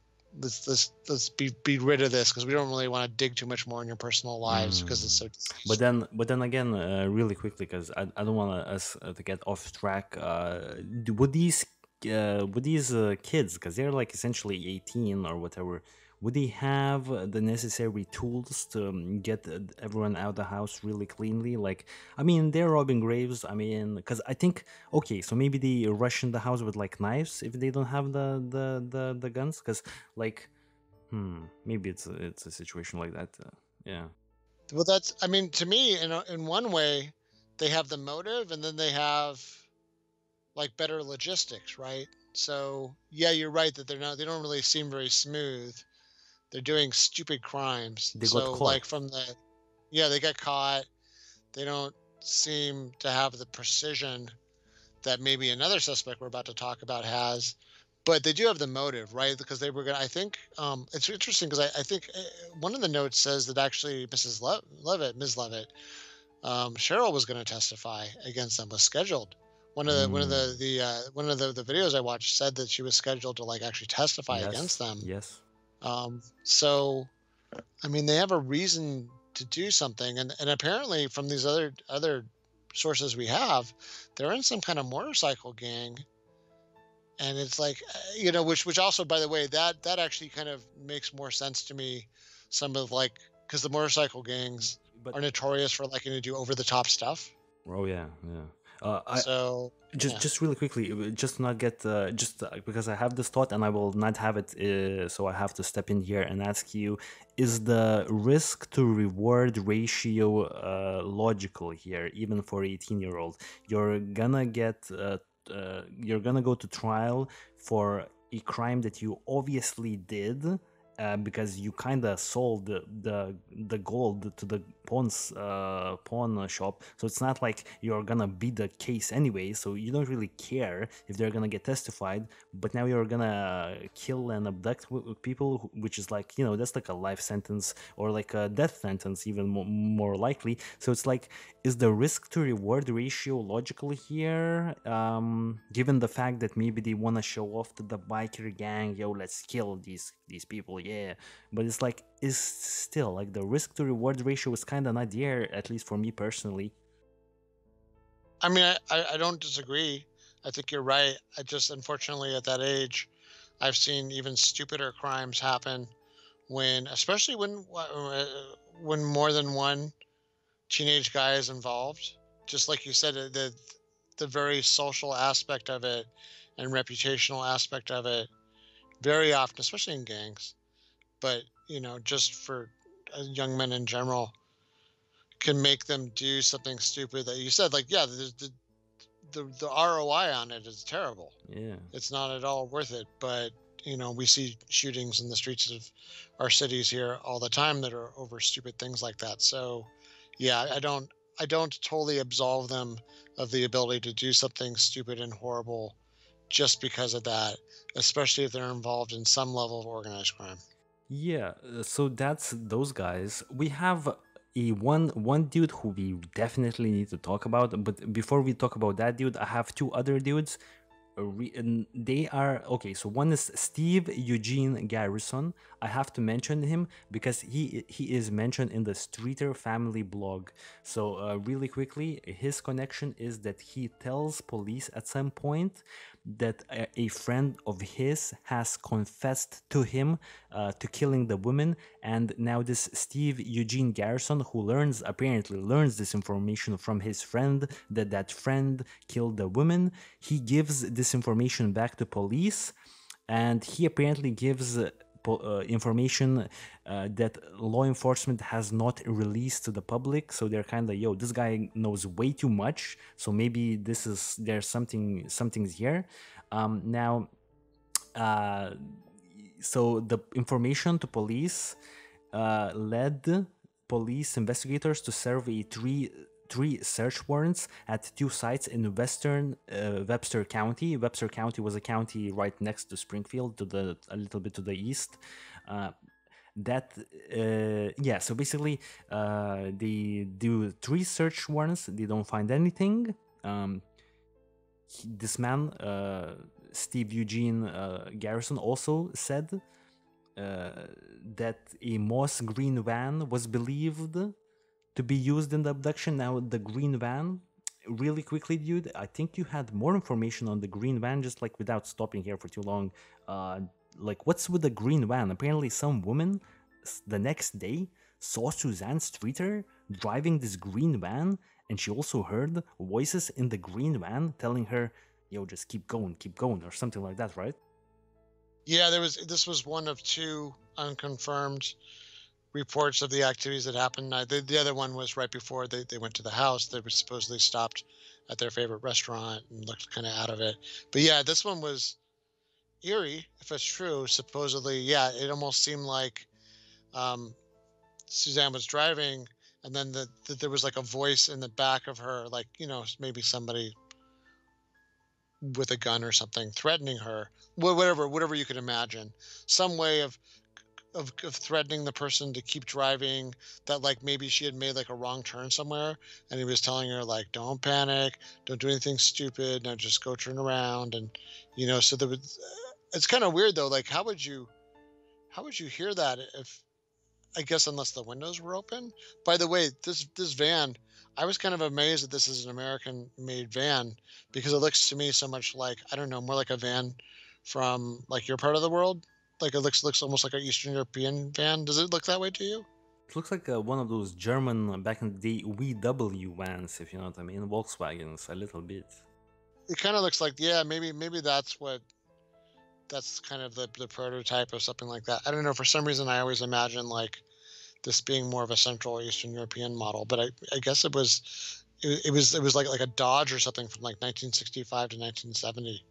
S2: let's let's let's be be rid of this because we don't really want to dig too much more in your personal lives because it's so.
S1: Mm. But then, but then again, uh, really quickly because I, I don't want us uh, to get off track. Uh, would these uh, would these uh, kids because they're like essentially eighteen or whatever would they have the necessary tools to um, get everyone out of the house really cleanly? Like i mean they're robbing graves i mean because i think okay so maybe they rush in the house with like knives if they don't have the the the, the guns? Because like hmm maybe it's a, it's a situation like that uh, yeah.
S2: Well that's i mean to me in, in one way they have the motive and then they have like better logistics right? So yeah you're right that they're not they don't really seem very smooth they're doing stupid crimes. They so like from the yeah, they get caught. They don't seem to have the precision that maybe another suspect we're about to talk about has but they do have the motive right because they were going to i think um, it's interesting because I, I, think eh, one of the notes says that actually mrs Le- levitt ms levitt um, sherrill was going to testify against them was scheduled one of the mm. one of the the uh, one of the, the videos i watched said that she was scheduled to like actually testify
S1: yes.
S2: against them
S1: yes
S2: um, so, I mean, they have a reason to do something, and and apparently from these other other sources we have, they're in some kind of motorcycle gang. And it's like, uh, you know, which which also, by the way, that that actually kind of makes more sense to me. Some of like, because the motorcycle gangs but, are notorious for liking to do over the top stuff.
S1: Oh yeah, yeah. Uh, I,
S2: so
S1: just yeah. just really quickly, uh, just not get uh, just uh, because I have this thought and I will not have it, uh, so I have to step in here and ask you: Is the risk to reward ratio uh, logical here, even for eighteen year old? You're gonna get you're gonna go to trial for a crime that you obviously did uh, because you kind of sold the, the the gold to the pawn's uh, pawn shop. So it's not like you're gonna be the case anyway. So you don't really care if they're gonna get testified. But now you're gonna kill and abduct people, which is like you know that's like a life sentence or like a death sentence, even more, more likely. So it's like, is the risk to reward ratio logical here? Um, given the fact that maybe they wanna show off to the biker gang, yo, let's kill these these people yeah. But it's like is still like the risk to reward ratio is kind of not there at least for me personally.
S2: I mean I, I don't disagree. I think you're right. I just unfortunately at that age i've seen even stupider crimes happen when especially when uh, when more than one teenage guy is involved just like you said the the very social aspect of it and reputational aspect of it very often, especially in gangs, but you know, just for uh, young men in general, can make them do something stupid that you said. Like, yeah, the the the, the ROI on it is terrible.
S1: Yeah,
S2: it's not at all worth it. But you know, we see shootings in the streets of our cities here all the time that are over stupid things like that. So, yeah, I don't I don't totally absolve them of the ability to do something stupid and horrible just because of that, especially if they're involved in some level of organized crime.
S1: Yeah, uh, so that's those guys. We have a one one dude who we definitely need to talk about, but before we talk about that dude, I have two other dudes they are okay so one is steve eugene garrison. I have to mention him because he he is mentioned in the streeter family blog. So uh, really quickly his connection is that he tells police at some point that a, friend of his has confessed to him uh, to killing the woman. And now this steve eugene garrison who learns apparently learns this information from his friend that that friend killed the woman he gives this information back to police. And he apparently gives information uh, that law enforcement has not released to the public. So they're kind of yo this guy knows way too much. So maybe this is there's something something's here. Um, now uh, so the information to police uh, led police investigators to serve a three three search warrants at two sites in western uh, Webster County. Webster County was a county right next to Springfield, to the a little bit to the east. Uh, that uh, yeah, so basically uh, they do three search warrants. They don't find anything. Um, he, this man, uh, Steve Eugene uh, Garrison, also said. that a moss green van was believed to be used in the abduction. Now, the green van, really quickly, dude, I think you had more information on the green van, just like without stopping here for too long. Uh, like, what's with the green van? Apparently, some woman the next day saw Suzanne Streeter driving this green van, and she also heard voices in the green van telling her, yo, just keep going, keep going, or something like that, right?
S2: Yeah, there was. This was one of two unconfirmed reports of the activities that happened. Uh, the, the other one was right before they, they went to the house. They were supposedly stopped at their favorite restaurant and looked kind of out of it. But yeah, this one was eerie, if it's true. Supposedly, yeah, it almost seemed like um, Suzanne was driving, and then the, the, there was like a voice in the back of her, like you know maybe somebody with a gun or something threatening her, whatever whatever you could imagine, some way of of, of threatening the person to keep driving that like maybe she had made like a wrong turn somewhere and he was telling her like don't panic don't do anything stupid no just go turn around and you know so there was uh, it's kind of weird though like how would you how would you hear that if i guess unless the windows were open? By the way this this van i was kind of amazed that this is an american made van because it looks to me so much like i don't know more like a van from like your part of the world like it looks looks almost like an Eastern European van. Does it look that way to you?
S1: It looks like uh, one of those German uh, back in the day VW vans, if you know what I mean, Volkswagens a little bit.
S2: It kind of looks like yeah, maybe maybe that's what that's kind of the the prototype of something like that. I don't know. For some reason, I always imagine like this being more of a Central Eastern European model, but I I guess it was it, it was it was like like a Dodge or something from like 1965 to 1970.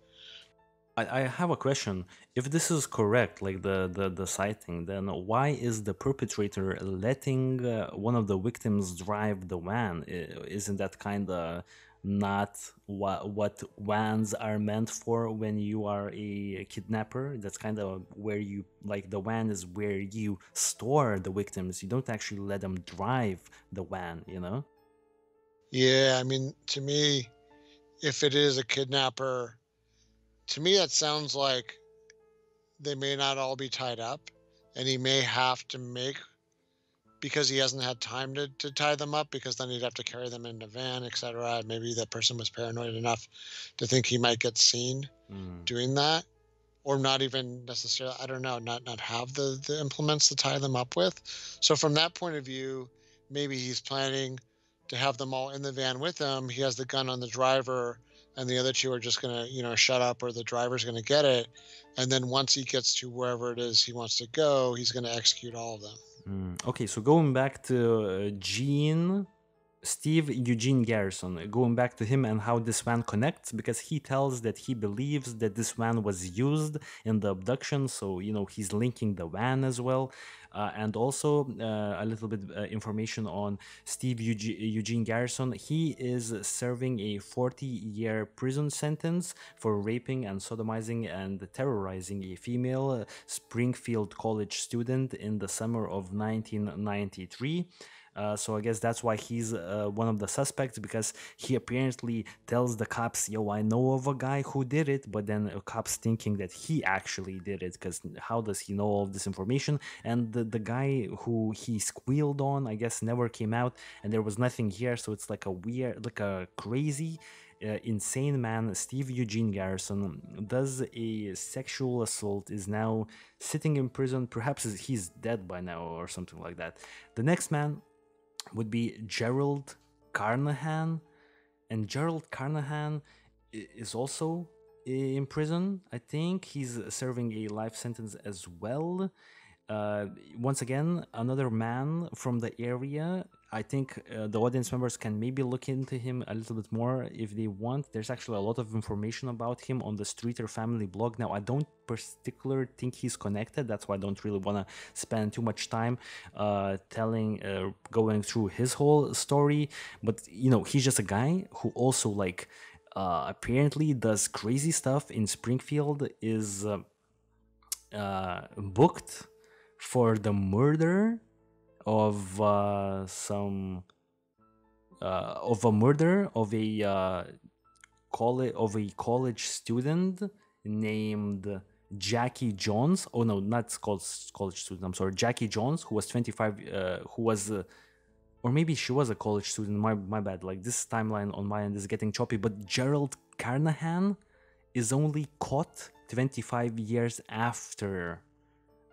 S1: I, I have a question. If this is correct, like the, the, the sighting, then why is the perpetrator letting uh, one of the victims drive the van? Isn't that kind of not what what vans are meant for when you are a kidnapper? That's kind of where you like the van is where you store the victims. You don't actually let them drive the van, you know?
S2: Yeah, I mean, to me, if it is a kidnapper, to me that sounds like they may not all be tied up, and he may have to make because he hasn't had time to, to tie them up because then he'd have to carry them in a van, etc. Maybe that person was paranoid enough to think he might get seen
S1: Mm.
S2: doing that, or not even necessarily. I don't know, not not have the the implements to tie them up with. So from that point of view, maybe he's planning to have them all in the van with him. He has the gun on the driver, and the other two are just gonna, you know, shut up, or the driver's gonna get it. And then once he gets to wherever it is he wants to go, he's gonna execute all of them.
S1: Mm, Okay, so going back to uh, Gene, Steve Eugene Garrison, going back to him and how this van connects, because he tells that he believes that this van was used in the abduction, so you know he's linking the van as well, uh, and also uh, a little bit uh, information on Steve Euge- Eugene Garrison. He is serving a 40-year prison sentence for raping and sodomizing and terrorizing a female uh, Springfield College student in the summer of 1993. Uh, so I guess that's why he's uh, one of the suspects because he apparently tells the cops, "Yo, I know of a guy who did it," but then uh, cops thinking that he actually did it because how does he know all this information? And the, the guy who he squealed on, I guess, never came out, and there was nothing here. So it's like a weird, like a crazy uh, insane man, Steve Eugene Garrison, does a sexual assault, is now sitting in prison. Perhaps he's dead by now or something like that. The next man would be Gerald Carnahan. And Gerald Carnahan is also in prison. I think he's serving a life sentence as well. Uh, once again, another man from the area. I think uh, the audience members can maybe look into him a little bit more if they want. There's actually a lot of information about him on the Streeter family blog. Now, I don't particularly think he's connected. That's why I don't really want to spend too much time uh, telling, uh, going through his whole story. But you know, he's just a guy who also like uh, apparently does crazy stuff in Springfield. Is uh, uh, booked for the murder of uh, some uh, of a murder of a uh, college of a college student named Jackie Johns. Oh no, not called college student. I'm sorry, Jackie Johns, who was 25, uh, who was. Uh, or maybe she was a college student. My my bad. Like this timeline on my end is getting choppy. But Gerald Carnahan is only caught 25 years after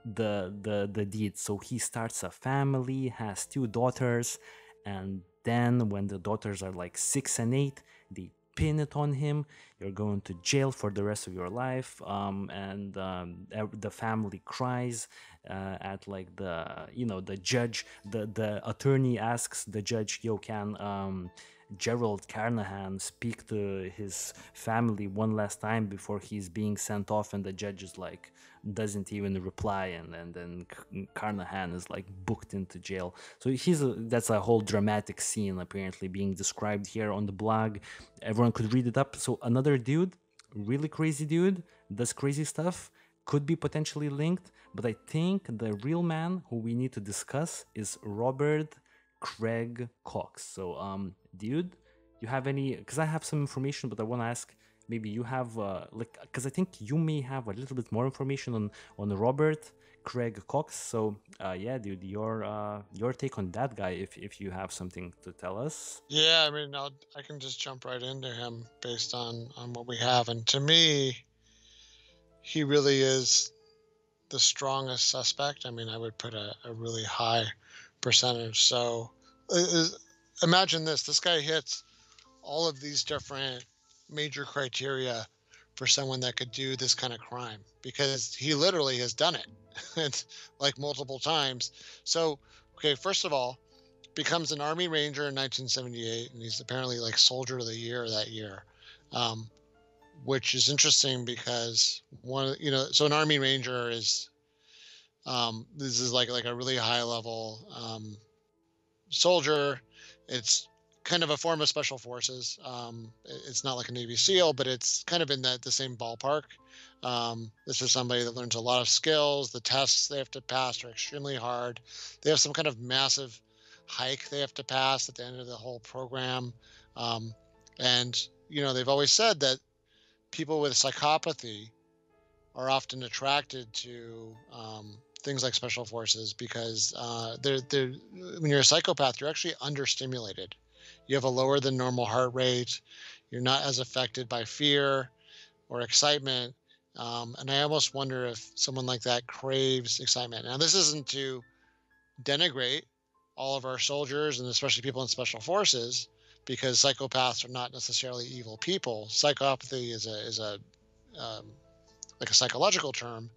S1: the the the deed. So he starts a family, has two daughters, and then when the daughters are like six and eight, they pin it on him. You're going to jail for the rest of your life. Um, and um, the family cries uh, at like the you know the judge. The the attorney asks the judge, "Yo, can um, Gerald Carnahan speak to his family one last time before he's being sent off?" And the judge is like doesn't even reply, and, and then Carnahan is like booked into jail. So he's a, that's a whole dramatic scene apparently being described here on the blog. Everyone could read it up. So another dude, really crazy dude, does crazy stuff, could be potentially linked, but I think the real man who we need to discuss is Robert Craig Cox. So um dude, you have any because I have some information, but I want to ask maybe you have uh, like because I think you may have a little bit more information on on Robert Craig Cox. So uh, yeah, dude, your uh, your take on that guy if if you have something to tell us.
S2: Yeah, I mean, I'll, I can just jump right into him based on on what we have, and to me, he really is the strongest suspect. I mean, I would put a, a really high percentage. So, imagine this: this guy hits all of these different major criteria for someone that could do this kind of crime because he literally has done it [LAUGHS] like multiple times. So, okay, first of all, becomes an Army Ranger in 1978, and he's apparently like Soldier of the Year that year. Um, which is interesting because one, you know, so an army ranger is, um, this is like like a really high level um, soldier. It's kind of a form of special forces. Um, it's not like a Navy SEAL, but it's kind of in that the same ballpark. Um, this is somebody that learns a lot of skills. The tests they have to pass are extremely hard. They have some kind of massive hike they have to pass at the end of the whole program. Um, and you know they've always said that people with psychopathy are often attracted to um, things like special forces because uh, they're, they're when you're a psychopath you're actually understimulated. You have a lower than normal heart rate. You're not as affected by fear or excitement. Um, and i almost wonder if someone like that craves excitement. Now this isn't to denigrate all of our soldiers and especially people in special forces because psychopaths are not necessarily evil people. Psychopathy is a is a um, like a psychological term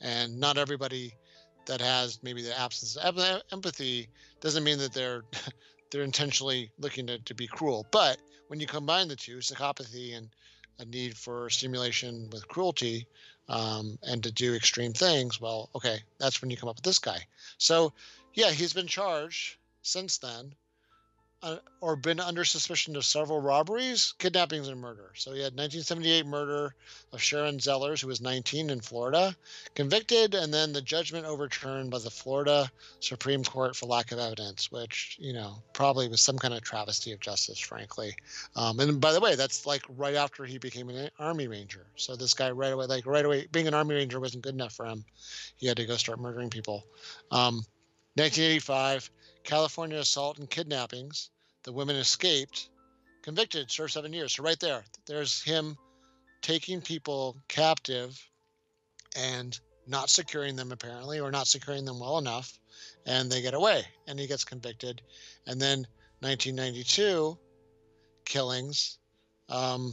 S2: and not everybody that has maybe the absence of empathy doesn't mean that they're [LAUGHS] they're intentionally looking to, to be cruel. But when you combine the two, psychopathy and a need for stimulation with cruelty um, and to do extreme things, well, okay, that's when you come up with this guy. So, yeah, he's been charged since then uh, or been under suspicion of several robberies, kidnappings, and murder. So he had 1978 murder of Sharon Zellers, who was 19 in Florida, convicted, and then the judgment overturned by the Florida Supreme Court for lack of evidence, which you know probably was some kind of travesty of justice, frankly. Um, and by the way, that's like right after he became an Army Ranger. So this guy right away, like right away, being an Army Ranger wasn't good enough for him. He had to go start murdering people. Um, 1985. California assault and kidnappings. The women escaped, convicted, served seven years. So right there, there's him taking people captive and not securing them apparently, or not securing them well enough, and they get away, and he gets convicted. And then 1992 killings, um,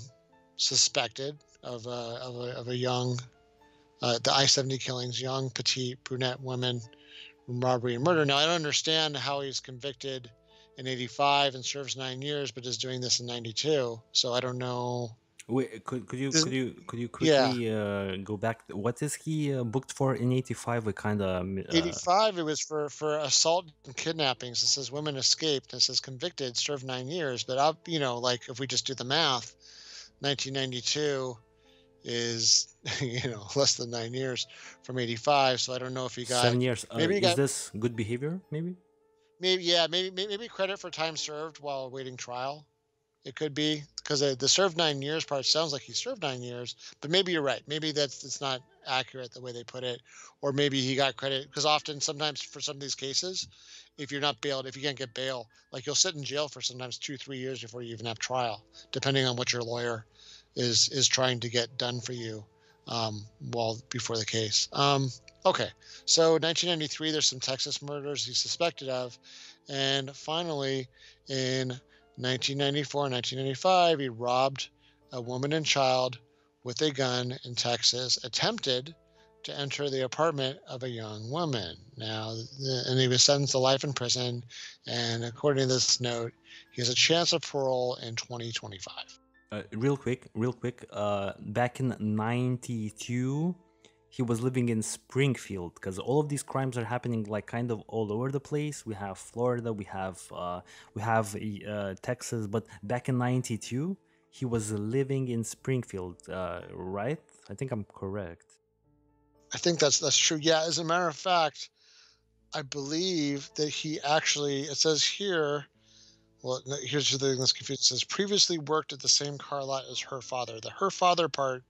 S2: suspected of a, of a, of a young, uh, the I-70 killings, young, petite, brunette women, robbery and murder. Now I don't understand how he's convicted in 85 and serves nine years, but is doing this in 92. So I don't know.
S1: Wait, could, could you could you could you quickly yeah. uh, go back? What is he uh, booked for in '85? We kind of uh...
S2: '85. It was for for assault and kidnappings. It says women escaped. It says convicted, served nine years. But I, you know, like if we just do the math, 1992 is [LAUGHS] you know less than nine years from 85. So I don't know if he got
S1: seven years. Maybe uh, is got, this good behavior? Maybe
S2: maybe yeah maybe maybe credit for time served while awaiting trial. It could be because the served nine years part sounds like he served nine years but maybe you're right. Maybe that's it's not accurate the way they put it. Or maybe he got credit because often sometimes for some of these cases if you're not bailed if you can't get bail like you'll sit in jail for sometimes two three years before you even have trial depending on what your lawyer is is trying to get done for you um, while before the case. Um, Okay, so 1993, there's some Texas murders he's suspected of. And finally, in 1994 1995, he robbed a woman and child with a gun in Texas, attempted to enter the apartment of a young woman. Now, and he was sentenced to life in prison. And according to this note, he has a chance of parole in 2025.
S1: Uh, real quick, real quick. Uh, back in 92, he was living in Springfield because all of these crimes are happening like kind of all over the place. We have Florida, we have uh, we have uh, Texas, but back in '92, he was living in Springfield, uh, right? I think I'm correct.
S2: I think that's that's true. Yeah, as a matter of fact, I believe that he actually. It says here. Well, here's the thing that's confusing. It says previously worked at the same car lot as her father. The her father part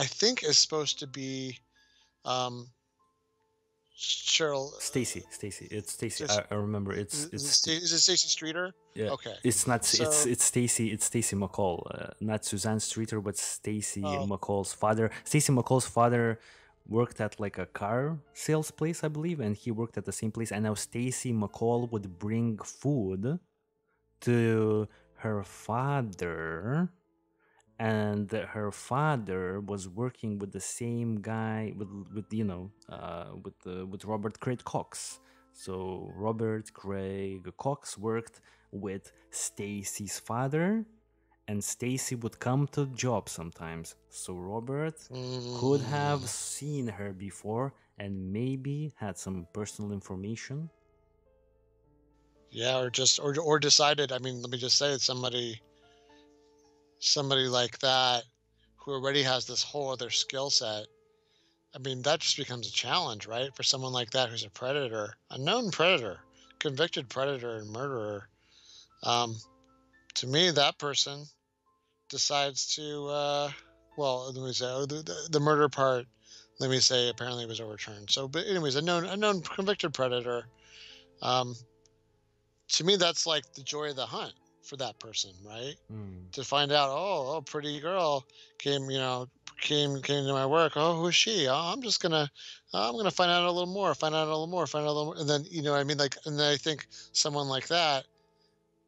S2: I think is supposed to be um, Sherrill.
S1: Stacy, Stacy, it's Stacy. I, I, remember it's it's.
S2: Is it Stacy Streeter?
S1: Yeah.
S2: Okay.
S1: It's not. So, it's it's Stacy. It's Stacy McCall, uh, not Suzanne Streeter, but Stacy oh. McCall's father. Stacy McCall's father worked at like a car sales place, I believe, and he worked at the same place. And now Stacy McCall would bring food to her father and her father was working with the same guy with with you know uh, with uh, with Robert Craig Cox. So Robert Craig Cox worked with Stacy's father, and Stacy would come to the job sometimes. So Robert could have
S2: Mm,
S1: seen her before and maybe had some personal information.
S2: yeah, or just or or decided. I mean, let me just say, it's somebody somebody like that who already has this whole other skill set. I mean, that just becomes a challenge, right? For someone like that who's a predator, a known predator, convicted predator and murderer. Um, to me, that person decides to, uh, well, let me say, oh, the, the, the murder part, let me say, apparently it was overturned. So, but anyways, a known, a known convicted predator. Um, to me, that's like the joy of the hunt for that person, right?
S1: Hmm.
S2: to find out, oh, oh, pretty girl came, you know, came came to my work. Oh, who is she? Oh, I'm just gonna, I'm gonna find out a little more, find out a little more, find out a little more, and then you know, I mean, like, and then I think someone like that,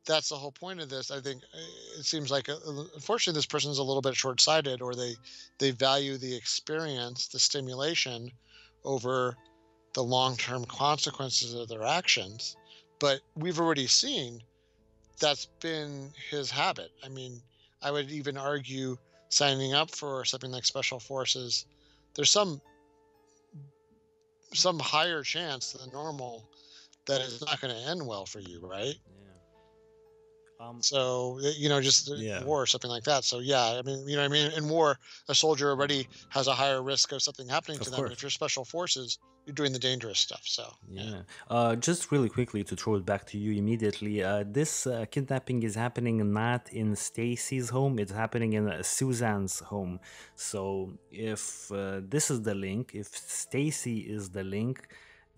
S2: that's the whole point of this. I think uh, it seems like, uh, unfortunately, this person's a little bit short-sighted, or they they value the experience, the stimulation, over the long-term consequences of their actions. But we've already seen that's been his habit. I mean, I would even argue signing up for something like special forces, there's some some higher chance than normal that it's not going to end well for you, right?
S1: Yeah. Um,
S2: So you know, just
S1: Yeah.
S2: war or something like that. So yeah, I mean, you know, I mean, in war, a soldier already has a higher risk of something happening to them.
S1: Course.
S2: if you're special forces, you're doing the dangerous stuff. So
S1: Yeah. Uh, just really quickly to throw it back to you immediately. Uh, this uh, kidnapping is happening not in Stacy's home; it's happening in uh, Suzanne's home. So if uh, this is the link, if Stacy is the link,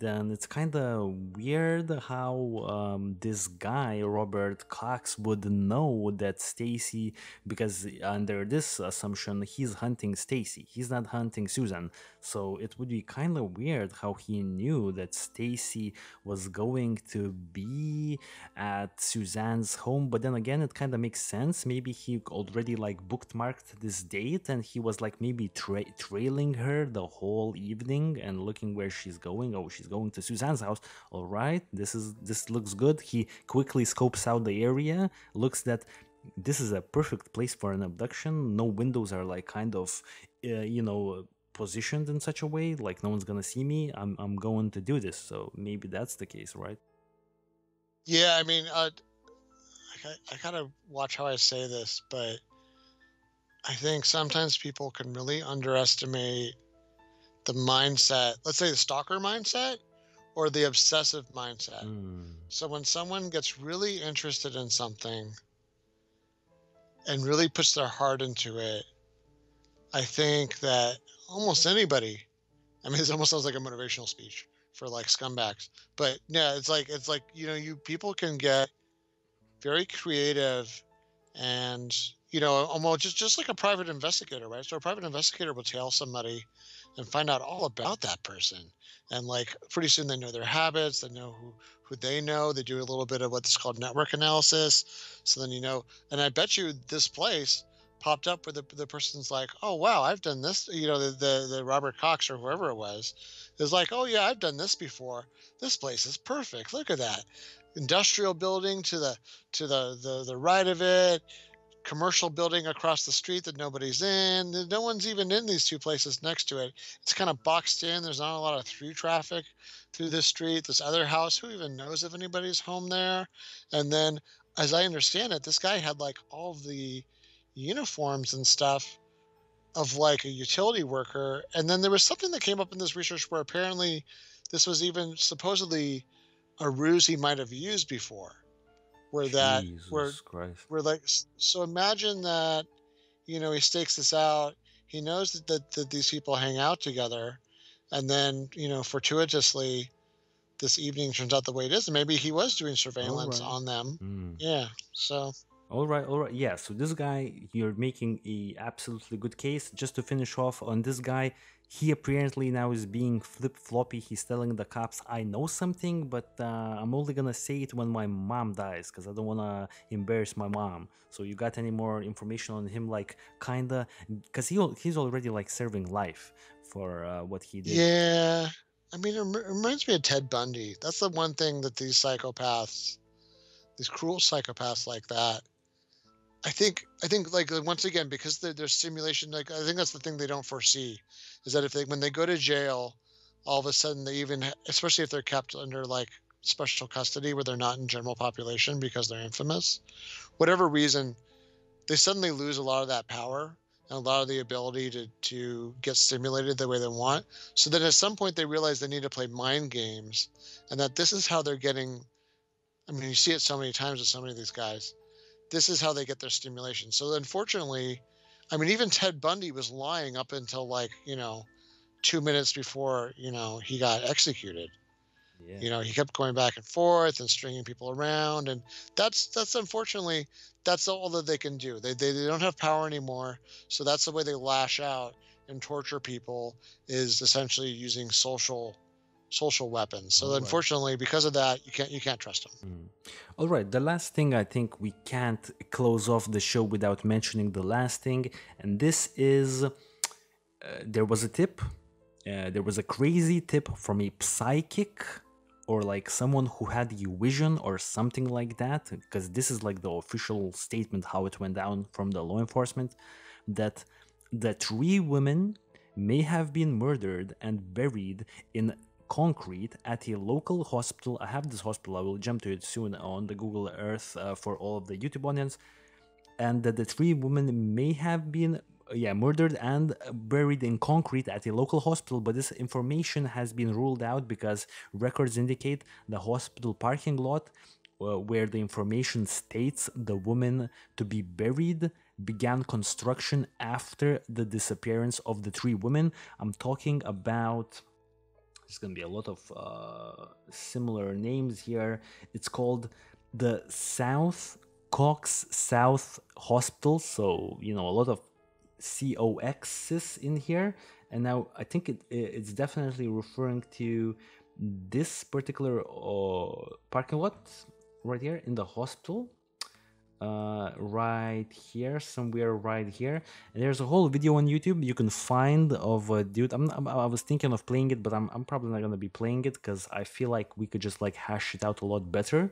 S1: then it's kind of weird how um, this guy Robert Cox would know that Stacy, because under this assumption he's hunting Stacy, he's not hunting Susan. So it would be kind of weird how he knew that Stacy was going to be at Suzanne's home. But then again, it kind of makes sense. Maybe he already like bookmarked this date and he was like maybe tra- trailing her the whole evening and looking where she's going. Oh, she's going to Suzanne's house. All right, this is this looks good. He quickly scopes out the area, looks that this is a perfect place for an abduction. No windows are like kind of, uh, you know, positioned in such a way like no one's gonna see me. I'm I'm going to do this. So maybe that's the case, right?
S2: yeah, I mean, uh, I, I gotta watch how I say this, but I think sometimes people can really underestimate the mindset. Let's say the stalker mindset or the obsessive mindset.
S1: Mm,
S2: So when someone gets really interested in something and really puts their heart into it, I think that almost anybody, I mean, [LAUGHS] this almost sounds like a motivational speech for like scumbags, but yeah, it's like, it's like, you know, you people can get very creative and, you know, almost just, just like a private investigator, right? So a private investigator will tell somebody and find out all about that person. And like pretty soon they know their habits, they know who, who they know, they do a little bit of what's called network analysis. So then you know, and I bet you this place popped up where the, the person's like, oh wow, I've done this, you know, the, the the Robert Cox or whoever it was is like, oh yeah, I've done this before. This place is perfect. Look at that. Industrial building to the to the the, the right of it, commercial building across the street that nobody's in. No one's even in these two places next to it. It's kind of boxed in. There's not a lot of through traffic through this street. This other house, who even knows if anybody's home there? And then, as I understand it, this guy had like all the uniforms and stuff of like a utility worker. And then there was something that came up in this research where apparently this was even supposedly a ruse he might have used before, where that where
S1: Jesus Christ.
S2: we're like so imagine that you know he stakes this out he knows that, that, that these people hang out together and then you know fortuitously this evening turns out the way it is and maybe he was doing surveillance
S1: Alright.
S2: on them
S1: Mm.
S2: yeah so
S1: All right, all right. Yeah, so this guy, you're making a absolutely good case. Just to finish off on this guy, he apparently now is being flip floppy. He's telling the cops, "I know something, but uh, I'm only gonna say it when my mom dies, because I don't wanna embarrass my mom." So you got any more information on him? Like, kinda, because he he's already like serving life for uh, what he did.
S2: yeah i mean it reminds me of ted bundy that's the one thing that these psychopaths these cruel psychopaths like that I think I think like uh, once again because there's simulation like I think that's the thing they don't foresee is that if they when they go to jail all of a sudden they even especially if they're kept under like special custody where they're not in general population because they're infamous whatever reason they suddenly lose a lot of that power and a lot of the ability to to get stimulated the way they want. So then at some point they realize they need to play mind games and that this is how they're getting i mean you see it so many times with so many of these guys this is how they get their stimulation. So unfortunately i mean even ted bundy was lying up until like you know two minutes before you know he got executed. Yeah. you know he kept going back and forth and stringing people around and that's that's unfortunately that's all that they can do. They, they, they don't have power anymore so that's the way they lash out and torture people is essentially using social social weapons. So unfortunately because of that you can't you can't trust them.
S1: Mm. all right the last thing i think we can't close off the show without mentioning the last thing and this is uh, there was a tip uh, there was a crazy tip from a psychic or like someone who had a vision or something like that because this is like the official statement how it went down from the law enforcement that the three women may have been murdered and buried in concrete at a local hospital. I have this hospital. I will jump to it soon on the google earth uh, for all of the youtube audience. And that the three women may have been yeah, murdered and buried in concrete at a local hospital, but this information has been ruled out because records indicate the hospital parking lot uh, where the information states the woman to be buried began construction after the disappearance of the three women. I'm talking about there's going to be a lot of uh, similar names here. It's called the South Cox South Hospital. So, you know, a lot of COXs in here. And now I think it, it's definitely referring to this particular uh, parking lot right here in the hospital. Uh, right here, somewhere right here. There's a whole video on YouTube you can find of a dude. I'm, I'm i was thinking of playing it, but I'm, I'm probably not gonna be playing it because I feel like we could just like hash it out a lot better.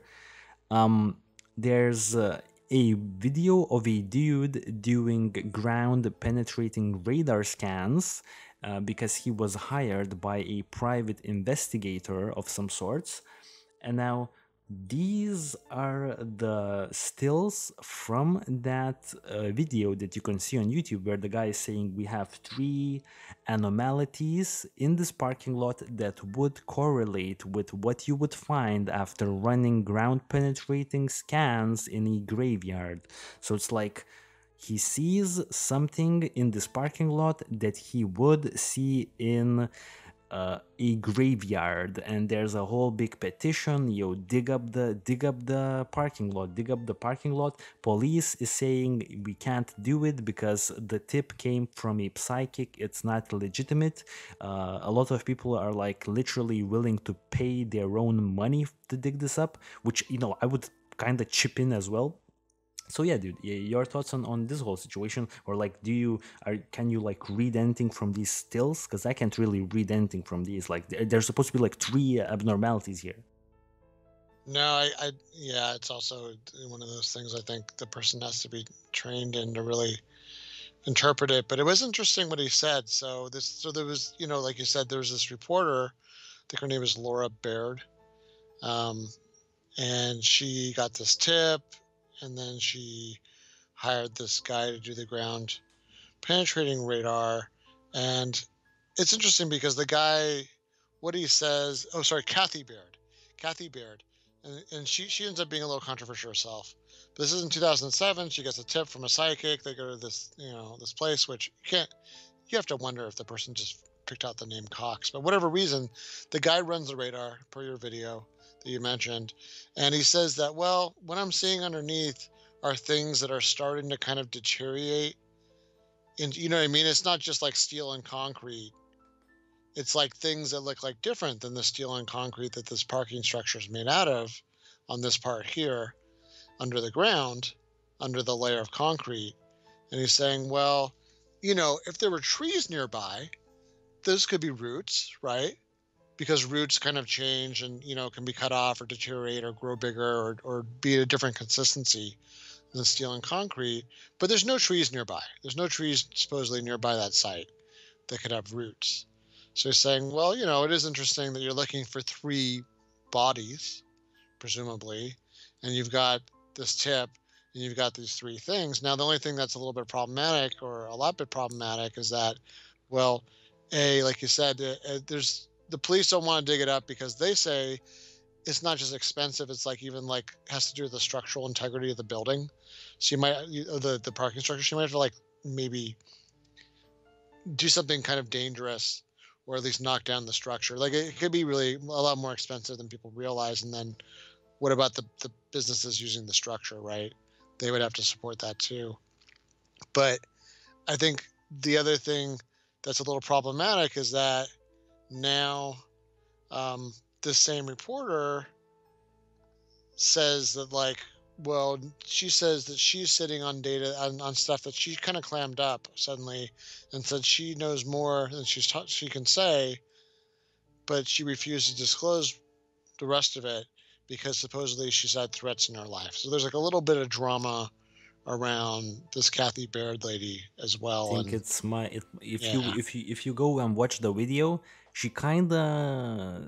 S1: Um, there's uh, a video of a dude doing ground penetrating radar scans uh, because he was hired by a private investigator of some sorts. And now these are the stills from that uh, video that you can see on YouTube where the guy is saying we have three anomalies in this parking lot that would correlate with what you would find after running ground penetrating scans in a graveyard. So it's like he sees something in this parking lot that he would see in uh, a graveyard and there's a whole big petition you dig up the dig up the parking lot dig up the parking lot. Police is saying we can't do it because the tip came from a psychic. It's not legitimate. Uh, a lot of people are like literally willing to pay their own money to dig this up which you know i would kind of chip in as well so yeah dude your thoughts on, on this whole situation or like do you are can you like read anything from these stills? Because i can't really read anything from these like there's supposed to be like three abnormalities here.
S2: No I, I yeah it's also one of those things i think the person has to be trained in to really interpret it but it was interesting what he said. So this so there was you know like you said there was this reporter i think her name is laura baird um, and she got this tip and then she hired this guy to do the ground penetrating radar. And it's interesting because the guy, what he says, oh, sorry, Kathee Baird, Kathee Baird, and, and she, she ends up being a little controversial herself. But this is in 2007. She gets a tip from a psychic. They go to this, you know, this place, which you can't, you have to wonder if the person just picked out the name Cox. But whatever reason, the guy runs the radar per your video that you mentioned. And he says that, well, what I'm seeing underneath are things that are starting to kind of deteriorate. And you know what I mean? It's not just like steel and concrete. It's like things that look like different than the steel and concrete that this parking structure is made out of on this part here under the ground, under the layer of concrete. And he's saying, well, you know, if there were trees nearby, those could be roots, right? Because roots kind of change and you know can be cut off or deteriorate or grow bigger or, or be a different consistency than steel and concrete, but there's no trees nearby. There's no trees supposedly nearby that site that could have roots. So he's saying, well, you know, it is interesting that you're looking for three bodies, presumably, and you've got this tip and you've got these three things. Now, the only thing that's a little bit problematic or a lot bit problematic is that, well, A, like you said, uh, there's the police don't want to dig it up because they say it's not just expensive it's like even like has to do with the structural integrity of the building. So you might the the parking structure you might have to like maybe do something kind of dangerous or at least knock down the structure. Like it could be really a lot more expensive than people realize and then what about the the businesses using the structure right? They would have to support that too. But i think the other thing that's a little problematic is that now um, this same reporter says that like well she says that she's sitting on data on, on stuff that she kind of clammed up suddenly and said she knows more than she's ta- she can say but she refused to disclose the rest of it because supposedly she's had threats in her life so there's like a little bit of drama around this Kathee Baird lady as well.
S1: I think
S2: and,
S1: it's my if, if
S2: Yeah.
S1: you if you if you go and watch the video, she kind of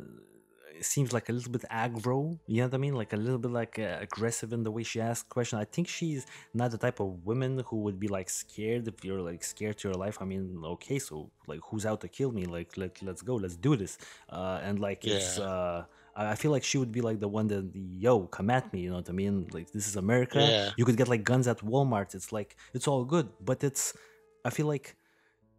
S1: seems like a little bit aggro. You know what I mean? Like a little bit like uh, aggressive in the way she asks question. I think she's not the type of woman who would be like scared if you're like scared to your life. I mean, okay, so like who's out to kill me? Like let let's go, let's do this. Uh, and like it's.
S2: Yeah.
S1: uh I I feel like she would be like the one that, yo, come at me, you know what I mean? Like, this is America.
S2: Yeah.
S1: You could get like guns at Walmart. It's like, it's all good. But it's, I feel like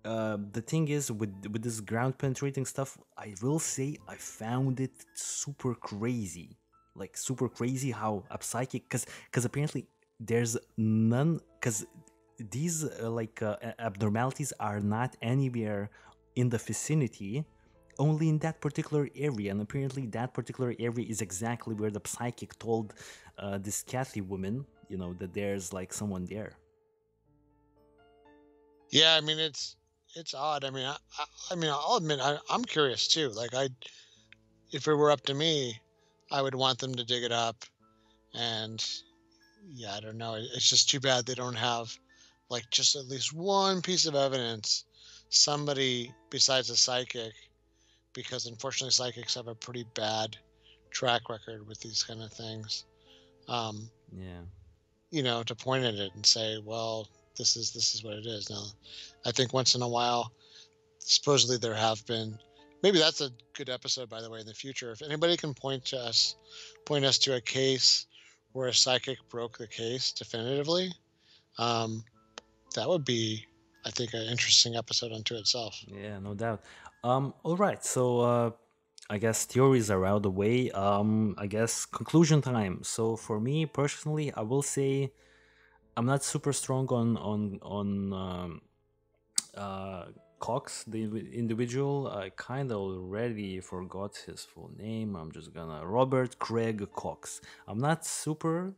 S1: uh, the thing is with with this ground penetrating stuff, I will say I found it super crazy, like super crazy how a psychic, because because apparently there's none, because these uh, like uh, abnormalities are not anywhere in the vicinity only in that particular area. And apparently that particular area is exactly where the psychic told uh, this kathee woman you know that there's like someone there.
S2: Yeah, I mean it's it's odd. I mean, I, I, I mean, I'll admit I, I'm curious too. Like I, if it were up to me, I would want them to dig it up, and yeah, I don't know. It's just too bad they don't have like just at least one piece of evidence, somebody besides a psychic, because unfortunately psychics have a pretty bad track record with these kind of things. Um,
S1: yeah
S2: you know, to point at it and say, well, this is this is what it is. Now, I think once in a while, supposedly there have been. Maybe that's a good episode, by the way, in the future. If anybody can point to us, point us to a case where a psychic broke the case definitively, um, that would be, I think, an interesting episode unto itself.
S1: Yeah, no doubt. Um, all right, so uh, I guess theories are out of the way. Um, I guess conclusion time. So for me personally, I will say I'm not super strong on on on um, uh, Cox, the individual. I kind of already forgot his full name. I'm just gonna Robert Craig Cox. I'm not super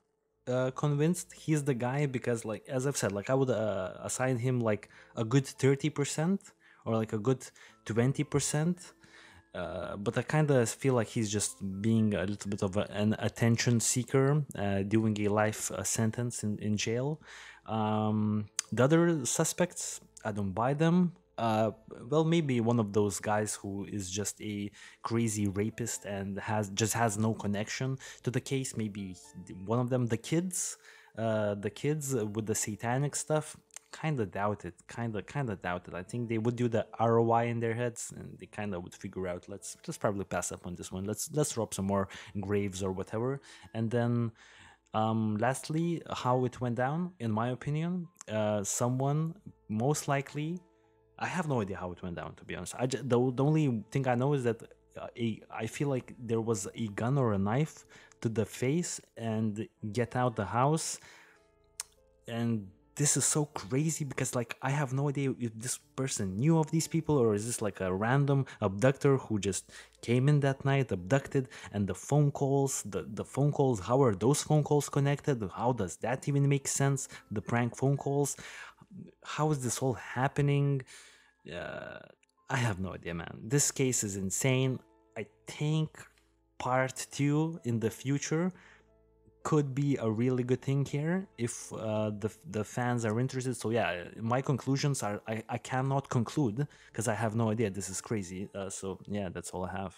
S1: uh, convinced he's the guy because, like, as I've said, like I would uh, assign him like a good thirty percent or like a good twenty percent. Uh, but I kind of feel like he's just being a little bit of a, an attention seeker, uh, doing a life uh, sentence in, in jail. Um, the other suspects, I don't buy them. Uh, well, maybe one of those guys who is just a crazy rapist and has just has no connection to the case. Maybe one of them, the kids, uh, the kids with the satanic stuff. Kind of doubt it. Kind of, kind of doubt it. I think they would do the ROI in their heads, and they kind of would figure out. Let's let's probably pass up on this one. Let's let's rob some more graves or whatever, and then um, lastly, how it went down, in my opinion, uh, someone most likely, I have no idea how it went down. To be honest, I ju- the the only thing I know is that uh, a I feel like there was a gun or a knife to the face and get out the house, and this is so crazy because like I have no idea if this person knew of these people or is this like a random abductor who just came in that night, abducted, and the phone calls, the, the phone calls, how are those phone calls connected? How does that even make sense? The prank phone calls, how is this all happening? Uh, I have no idea, man. This case is insane. I think part two in the future could be a really good thing here if uh, the the fans are interested. So yeah, my conclusions are I, I cannot conclude because I have no idea. This is crazy. Uh, so yeah, that's all I have.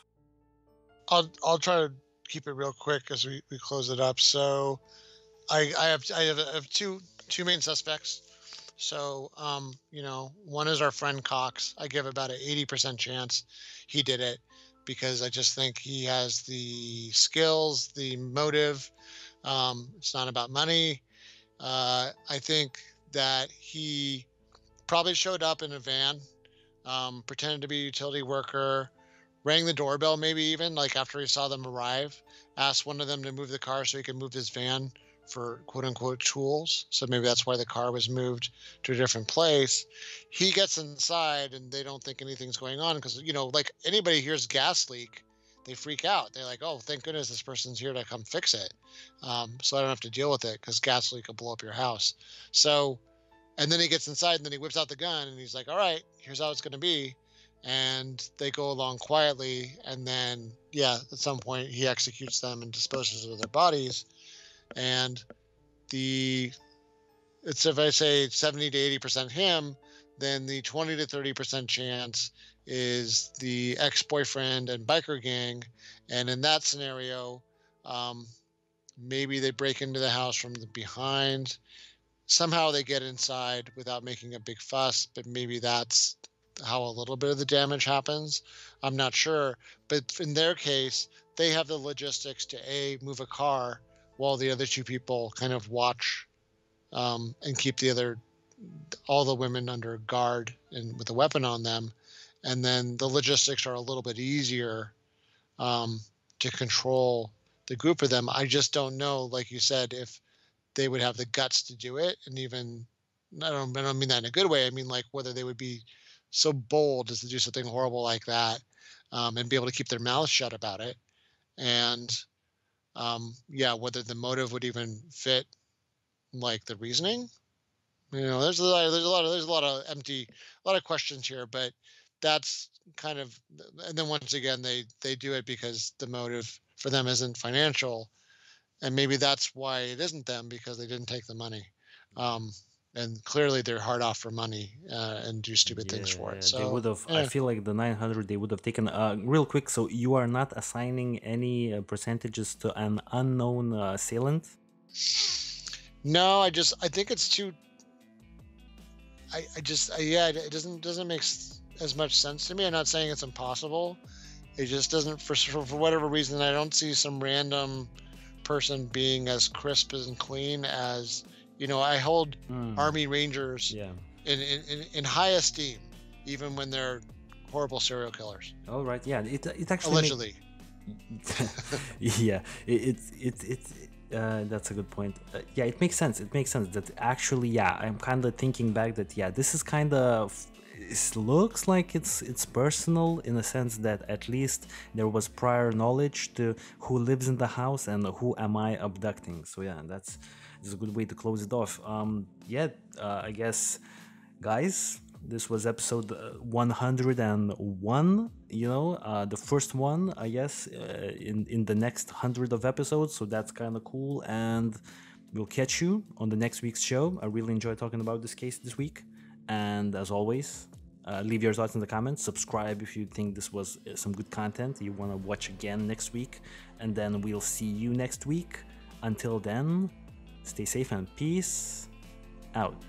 S2: I'll I'll try to keep it real quick as we, we close it up. So I I have I have, I have two two main suspects. So um, you know, one is our friend Cox. I give about an eighty percent chance he did it because I just think he has the skills, the motive. Um, it's not about money. Uh, I think that he probably showed up in a van, um, pretended to be a utility worker, rang the doorbell, maybe even like after he saw them arrive, asked one of them to move the car so he could move his van for quote unquote tools. So maybe that's why the car was moved to a different place. He gets inside and they don't think anything's going on because, you know, like anybody hears gas leak, they freak out. They're like, oh, thank goodness this person's here to come fix it. Um, so I don't have to deal with it because gas leak will blow up your house. So, and then he gets inside and then he whips out the gun and he's like, all right, here's how it's going to be. And they go along quietly. And then, yeah, at some point he executes them and disposes of their bodies and the it's if I say 70 to 80 percent him, then the 20 to 30 percent chance is the ex-boyfriend and biker gang, and in that scenario, um, maybe they break into the house from the behind. Somehow they get inside without making a big fuss, but maybe that's how a little bit of the damage happens. I'm not sure, but in their case, they have the logistics to a move a car while the other two people kind of watch um, and keep the other all the women under guard and with a weapon on them and then the logistics are a little bit easier um, to control the group of them i just don't know like you said if they would have the guts to do it and even i don't, I don't mean that in a good way i mean like whether they would be so bold as to do something horrible like that um, and be able to keep their mouths shut about it and um, yeah, whether the motive would even fit like the reasoning. You know, there's a lot, there's a lot of there's a lot of empty, a lot of questions here, but that's kind of and then once again they they do it because the motive for them isn't financial and maybe that's why it isn't them because they didn't take the money um, and clearly they're hard off for money uh, and do stupid
S1: Yeah,
S2: things for it so they
S1: would have. I feel like the 900 they would have taken. Uh, real quick. So you are not assigning any uh, percentages to an unknown uh, assailant.
S2: No, I just I think it's too. I I just I, yeah, it doesn't doesn't make as much sense to me. I'm not saying it's impossible. It just doesn't for for whatever reason. I don't see some random person being as crisp and clean as you know. I hold
S1: Hmm,
S2: Army Rangers
S1: Yeah.
S2: in in, in, high esteem, even when they're horrible serial killers.
S1: All right. Yeah. It it actually. make-
S2: Allegedly, [LAUGHS]
S1: yeah, it it it, it uh, that's a good point. Uh, yeah, it makes sense. It makes sense that actually, yeah, I'm kind of thinking back that yeah, this is kind of it looks like it's it's personal in a sense that at least there was prior knowledge to who lives in the house and who am I abducting. So yeah, that's that's a good way to close it off. Um, yeah, uh, I guess guys this was episode uh, 101 you know uh, the first one i guess uh, in in the next 100 of episodes so that's kind of cool and we'll catch you on the next week's show i really enjoyed talking about this case this week and as always uh, leave your thoughts in the comments. Subscribe if you think this was uh, some good content you want to watch again next week. And then we'll see you next week. Until then stay safe and peace out